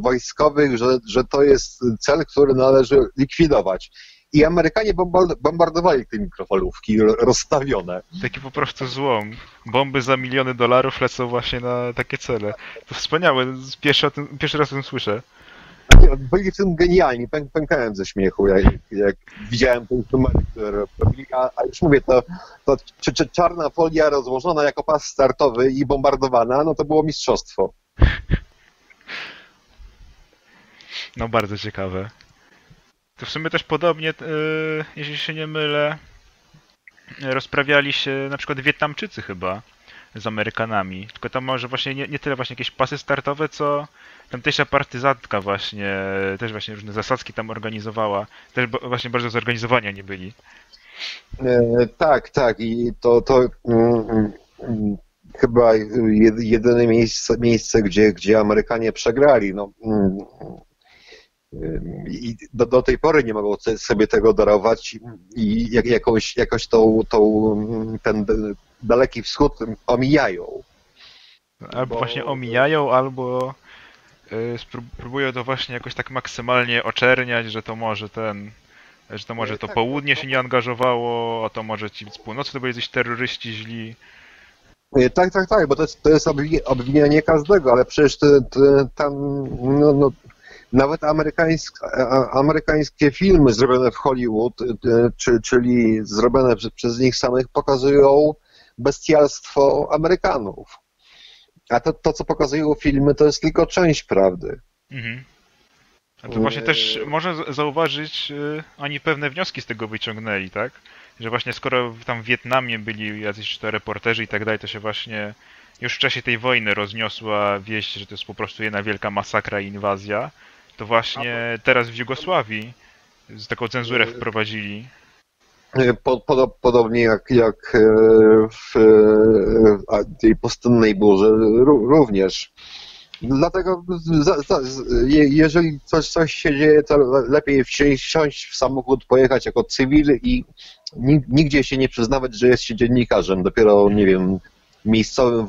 S2: wojskowych, że, że to jest cel, który należy likwidować. I Amerykanie bombardowali te mikrofalówki rozstawione.
S1: Taki po prostu złom. Bomby za miliony dolarów lecą właśnie na takie cele. To wspaniałe, pierwszy, tym, pierwszy raz o tym słyszę.
S2: Byli w tym genialni, Pę, pękałem ze śmiechu, jak, jak widziałem te numery, które robili, a, a, już mówię, to, to czy, czy czarna folia rozłożona jako pas startowy i bombardowana, no to było mistrzostwo.
S1: No bardzo ciekawe. To w sumie też podobnie, yy, jeśli się nie mylę, rozprawiali się na przykład Wietnamczycy chyba z Amerykanami. Tylko tam może właśnie nie, nie tyle właśnie jakieś pasy startowe, co tamtejsza partyzantka właśnie, też właśnie różne zasadzki tam organizowała. Też właśnie bardzo zorganizowani nie byli.
S2: E, tak, tak i to, to mm, mm, chyba jedyne miejsce, miejsce gdzie, gdzie Amerykanie przegrali. No, mm, i do, do, tej pory nie mogą sobie tego darować i jak, jakoś, jakoś tą, tą, ten daleki wschód omijają.
S1: Albo Bo... właśnie omijają, albo y, próbują to właśnie jakoś tak maksymalnie oczerniać, że to może ten, że to może to tak, południe się nie angażowało, a to może ci z północy to byli jacyś terroryści źli.
S2: Tak, tak, tak, bo to jest, to jest obwinianie każdego, ale przecież te, te, tam no, no, nawet amerykańskie, amerykańskie filmy zrobione w Hollywood, e, czy, czyli zrobione przez, przez nich samych, pokazują bestialstwo Amerykanów. A to, to, co pokazują filmy, to jest tylko część prawdy.
S1: Mhm. A to właśnie też można zauważyć, e, oni pewne wnioski z tego wyciągnęli, tak? Że właśnie skoro tam w Wietnamie byli jacyś to reporterzy i tak dalej, to się właśnie już w czasie tej wojny rozniosła wieść, że to jest po prostu jedna wielka masakra i inwazja. To właśnie teraz w Jugosławii z taką cenzurę wprowadzili.
S2: Podobnie jak, jak e, w e, tej postępnej burze również. Dlatego za, za, jeżeli coś, coś się dzieje, to lepiej wsiąść w samochód, pojechać jako cywil i nigdzie się nie przyznawać, że jest się dziennikarzem. Dopiero, nie wiem, miejscowym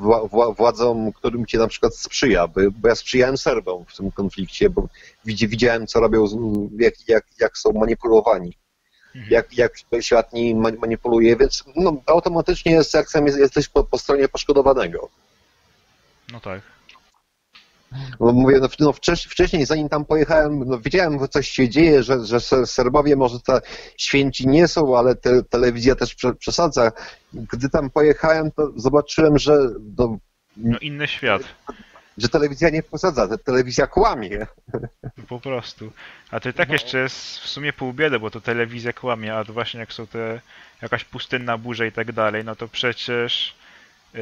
S2: władzom, którym ci na przykład sprzyja, bo, bo ja sprzyjałem Serbom w tym konflikcie, bo widziałem, co robią, jak, jak, jak są manipulowani, mhm. jak, jak świat nimi manipuluje, więc no, automatycznie sercem jesteś po, po stronie poszkodowanego.
S1: No tak.
S2: Bo mówię, no, no wcześniej, zanim tam pojechałem, no, wiedziałem, że coś się dzieje, że, że Serbowie może te święci nie są, ale te, telewizja też przesadza. Gdy tam pojechałem, to zobaczyłem, że...
S1: No, no inny świat.
S2: że telewizja nie posadza, że telewizja kłamie.
S1: Po prostu. A to i tak
S2: No.
S1: jeszcze jest w sumie pół biedy, bo to telewizja kłamie, a to właśnie jak są te jakaś pustynna burza i tak dalej, no to przecież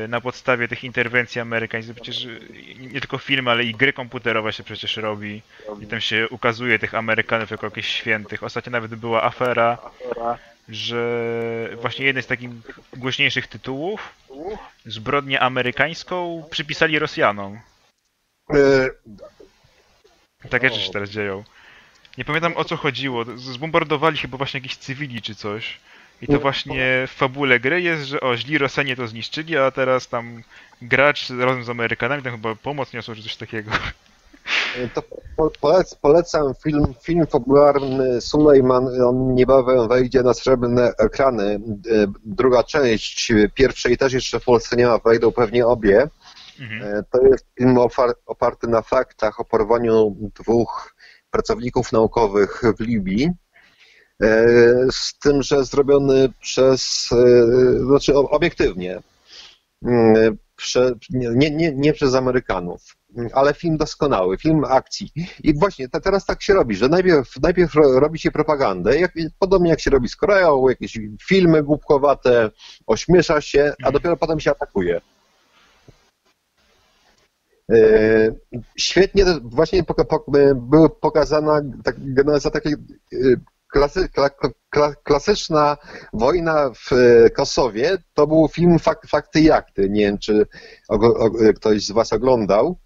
S1: na podstawie tych interwencji amerykańskich przecież y, nie tylko filmy, ale i gry komputerowe się przecież robi i tam się ukazuje tych Amerykanów jako jakichś świętych. Ostatnio nawet była afera, że właśnie jeden z takich głośniejszych tytułów zbrodnię amerykańską przypisali Rosjanom.
S2: E,
S1: Takie rzeczy się teraz dzieją. Nie pamiętam o co chodziło. Zbombardowali chyba właśnie jakichś cywili czy coś. I to właśnie w fabule gry jest, że o, źli Rosjanie to zniszczyli, a teraz tam gracz razem z Amerykanami tam chyba pomoc niosą czy coś takiego.
S2: To po- polec, polecam film, film fabularny Sulejman. On niebawem wejdzie na srebrne ekrany. E, Druga część, pierwszej też jeszcze w Polsce nie ma, wejdą pewnie obie.
S1: Mhm.
S2: E, To jest film oparty na faktach o porwaniu dwóch pracowników naukowych w Libii. E, Z tym, że zrobiony przez, e, znaczy obiektywnie, Mm, prze, nie, nie, nie przez Amerykanów, Mm, ale film doskonały, film akcji. I właśnie te, teraz tak się robi, że najpierw, najpierw ro, robi się propagandę, jak, podobnie jak się robi z Koreą, jakieś filmy głupkowate, ośmiesza się, a dopiero potem się atakuje. E, Świetnie właśnie poka, po, była pokazana tak, geneza takiej e, klasy, kla, kla, klasyczna wojna w e, Kosowie. To był film fak, Fakty i Akty. Nie wiem, czy og, ktoś z Was oglądał.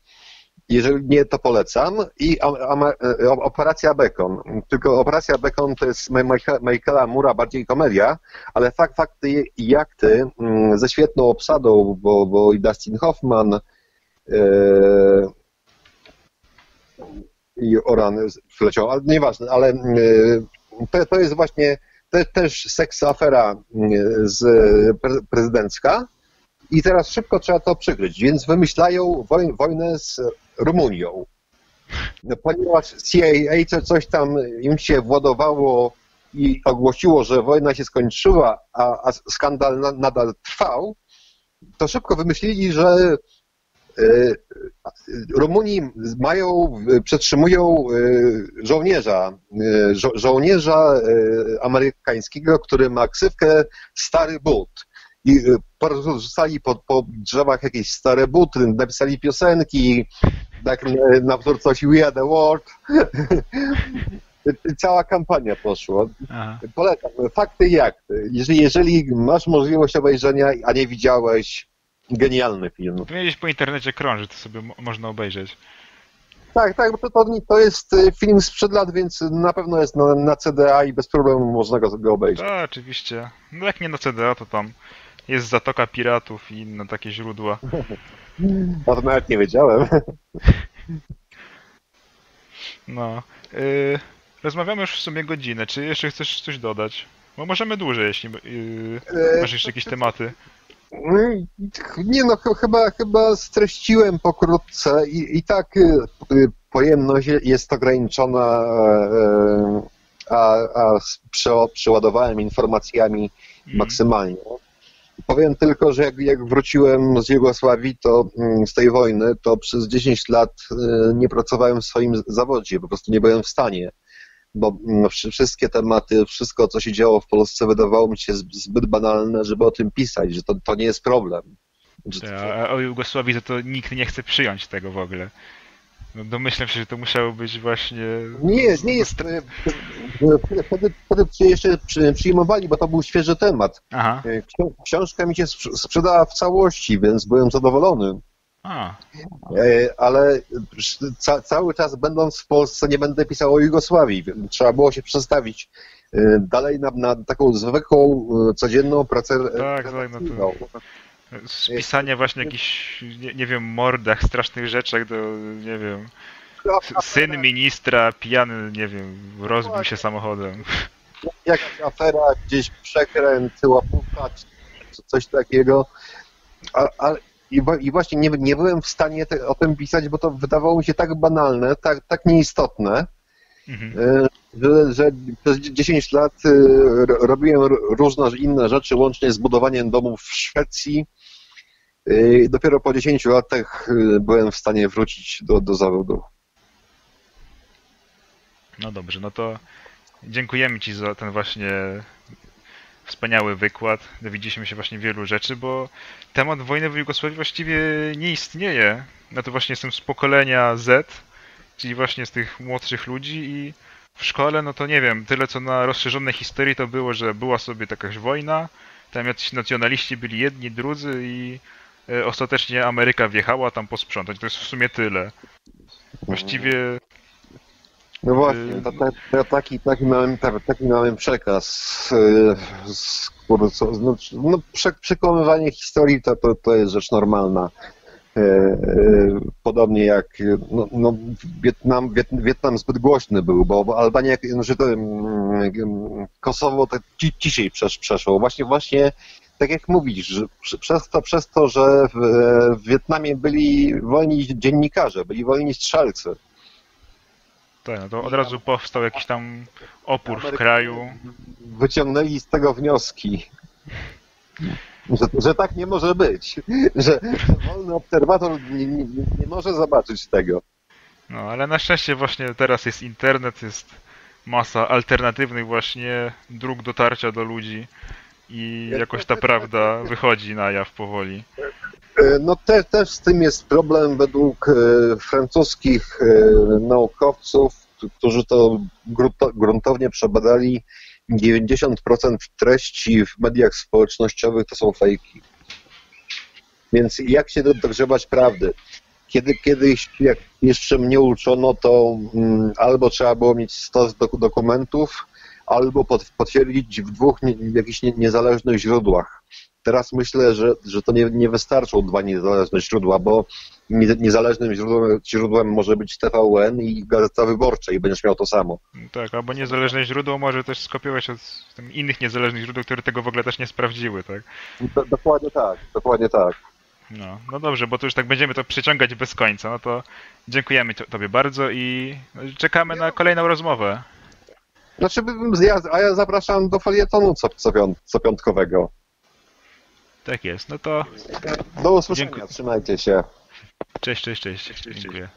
S2: Jeżeli nie, to polecam. I e, Operacja Bekon. Tylko Operacja Bekon to jest Michaela Mura, bardziej komedia, ale fakt, fakty i akty mm, ze świetną obsadą, bo, bo i Dustin Hoffman e, i Oran wleciał, ale nieważne, ale e, to, to jest właśnie te, też seks afera mm, z pre, prezydencka i teraz szybko trzeba to przykryć, więc wymyślają woj, wojnę z Rumunią. No, ponieważ CIA co- coś tam im się władowało i ogłosiło, że wojna się skończyła, a, a skandal na, nadal trwał, to szybko wymyślili, że Rumuni mają, przetrzymują e, żołnierza, e, żo, żołnierza e, amerykańskiego, który ma ksywkę Stary But. I e, porzucali po, po drzewach jakieś stare buty, napisali piosenki, tak e, na wzór coś We Are The World. Cała kampania poszła.
S1: Aha.
S2: Polecam. Fakty akty. Jeżeli, jeżeli masz możliwość obejrzenia, a nie widziałeś, genialny film.
S1: Gdzieś po internecie krąży, to sobie mo- można obejrzeć.
S2: Tak, tak, bo to, to, to jest y, film sprzed lat, więc na pewno jest na, na CDA i bez problemu można go, go obejrzeć.
S1: Tak, oczywiście. No jak nie na CDA, to tam jest Zatoka Piratów i inne takie źródła.
S2: O to nawet nie wiedziałem.
S1: No. Yy, rozmawiamy już w sumie godzinę. Czy jeszcze chcesz coś dodać? Bo możemy dłużej, jeśli yy, masz jeszcze jakieś tematy.
S2: Mm, Nie no, ch- chyba, chyba streściłem pokrótce i, i tak y, y, pojemność jest ograniczona, e, a, a prze- przeładowałem informacjami
S1: Mm.
S2: maksymalnie. Powiem tylko, że jak, jak wróciłem z Jugosławii, to mm, z tej wojny, to przez 10 lat y, nie pracowałem w swoim zawodzie, po prostu nie byłem w stanie, bo mm, wszy- wszystkie tematy, wszystko co się działo w Polsce wydawało mi się zbyt banalne, żeby o tym pisać, że to, to nie jest problem. Że
S1: A o Jugosławii to, to nikt nie chce przyjąć tego w ogóle. No, domyślam się, że to musiało być właśnie...
S2: Nie, nie jest. y, y, Wtedy, wtedy jeszcze przy- przyjmowali, bo to był świeży temat.
S1: Aha.
S2: Ksi- Książka mi się sprz- sprzedała w całości, więc byłem zadowolony.
S1: A,
S2: E, ale ca cały czas będąc w Polsce nie będę pisał o Jugosławii. Trzeba było się przestawić e, dalej na, na taką zwykłą, e, codzienną pracę
S1: Tak, tak, no to-
S2: redakcyjną.
S1: spisanie właśnie jakichś, nie, nie wiem, mordach, strasznych rzeczach do, nie wiem, syn ministra pijany, nie wiem, rozbił się samochodem.
S2: Jakaś afera, gdzieś przekręt, łapówka, czy coś takiego. A, a, i, I właśnie nie, nie byłem w stanie te, o tym pisać, bo to wydawało mi się tak banalne, tak, tak nieistotne.
S1: Mhm.
S2: E, że, że przez 10 lat e, ro- robiłem różne inne rzeczy, łącznie z budowaniem domów w Szwecji, Y, Dopiero po 10 latach byłem w stanie wrócić do, do zawodu.
S1: No dobrze, no to dziękujemy Ci za ten właśnie wspaniały wykład. Dowiedzieliśmy się właśnie wielu rzeczy, bo temat wojny w Jugosławii właściwie nie istnieje. No to właśnie jestem z pokolenia Z, czyli właśnie z tych młodszych ludzi i w szkole, no to nie wiem, tyle co na rozszerzonej historii to było, że była sobie jakaś wojna, tam jacyś nacjonaliści byli jedni, drudzy i e, ostatecznie Ameryka wjechała tam posprzątać. To jest w sumie tyle. Właściwie
S2: No właśnie, to, to, to taki, taki, miałem, taki przekaz. y, No, no, prze, przekonywanie historii to, to, to jest rzecz normalna. Y, y, Podobnie jak no, no, Wietnam, Wiet, Wietnam zbyt głośny był, bo Albania, że to, mm, Kosowo to ci, dzisiaj przesz, przeszło. Właśnie, właśnie tak jak mówisz, że przez to, przez to, że w, w Wietnamie byli wolni dziennikarze, byli wolni strzelcy.
S1: Tak, no to od razu powstał jakiś tam opór w kraju.
S2: wyciągnęli z tego wnioski, że, że tak nie może być, że wolny obserwator nie, nie, nie może zobaczyć tego.
S1: No, ale na szczęście właśnie teraz jest internet, jest masa alternatywnych właśnie dróg dotarcia do ludzi i
S2: Jak
S1: jakoś ta prawda wychodzi na jaw powoli.
S2: E, No te, też z tym jest problem według e, francuskich e, naukowców, którzy to grunto- gruntownie przebadali. 90% treści w mediach społecznościowych to są fejki. Więc jak się do- dogrzebać prawdy? Kiedy kiedyś, jak jeszcze mnie uczono, to mm, albo trzeba było mieć stos dok- dokumentów, albo pot, potwierdzić w dwóch nie, jakichś nie, niezależnych źródłach. Teraz myślę, że, że to nie, nie wystarczą dwa niezależne źródła, bo nie- niezależnym źródłem, źródłem może być TVN i Gazeta Wyborcza i będziesz miał to samo.
S1: Tak, albo niezależne źródło może też skopiować od innych niezależnych źródeł, które tego w ogóle też nie sprawdziły, tak?
S2: Do, dokładnie tak, dokładnie tak.
S1: No, no dobrze, bo to już tak będziemy to przeciągać bez końca, no to dziękujemy to- Tobie bardzo i czekamy na kolejną rozmowę.
S2: Znaczy, a ja zapraszam do felietonu co, co, piąt, co piątkowego.
S1: Tak jest, no to
S2: Do usłyszenia,
S1: Dziękuję.
S2: trzymajcie się.
S1: cześć, cześć, cześć. Dziękuję.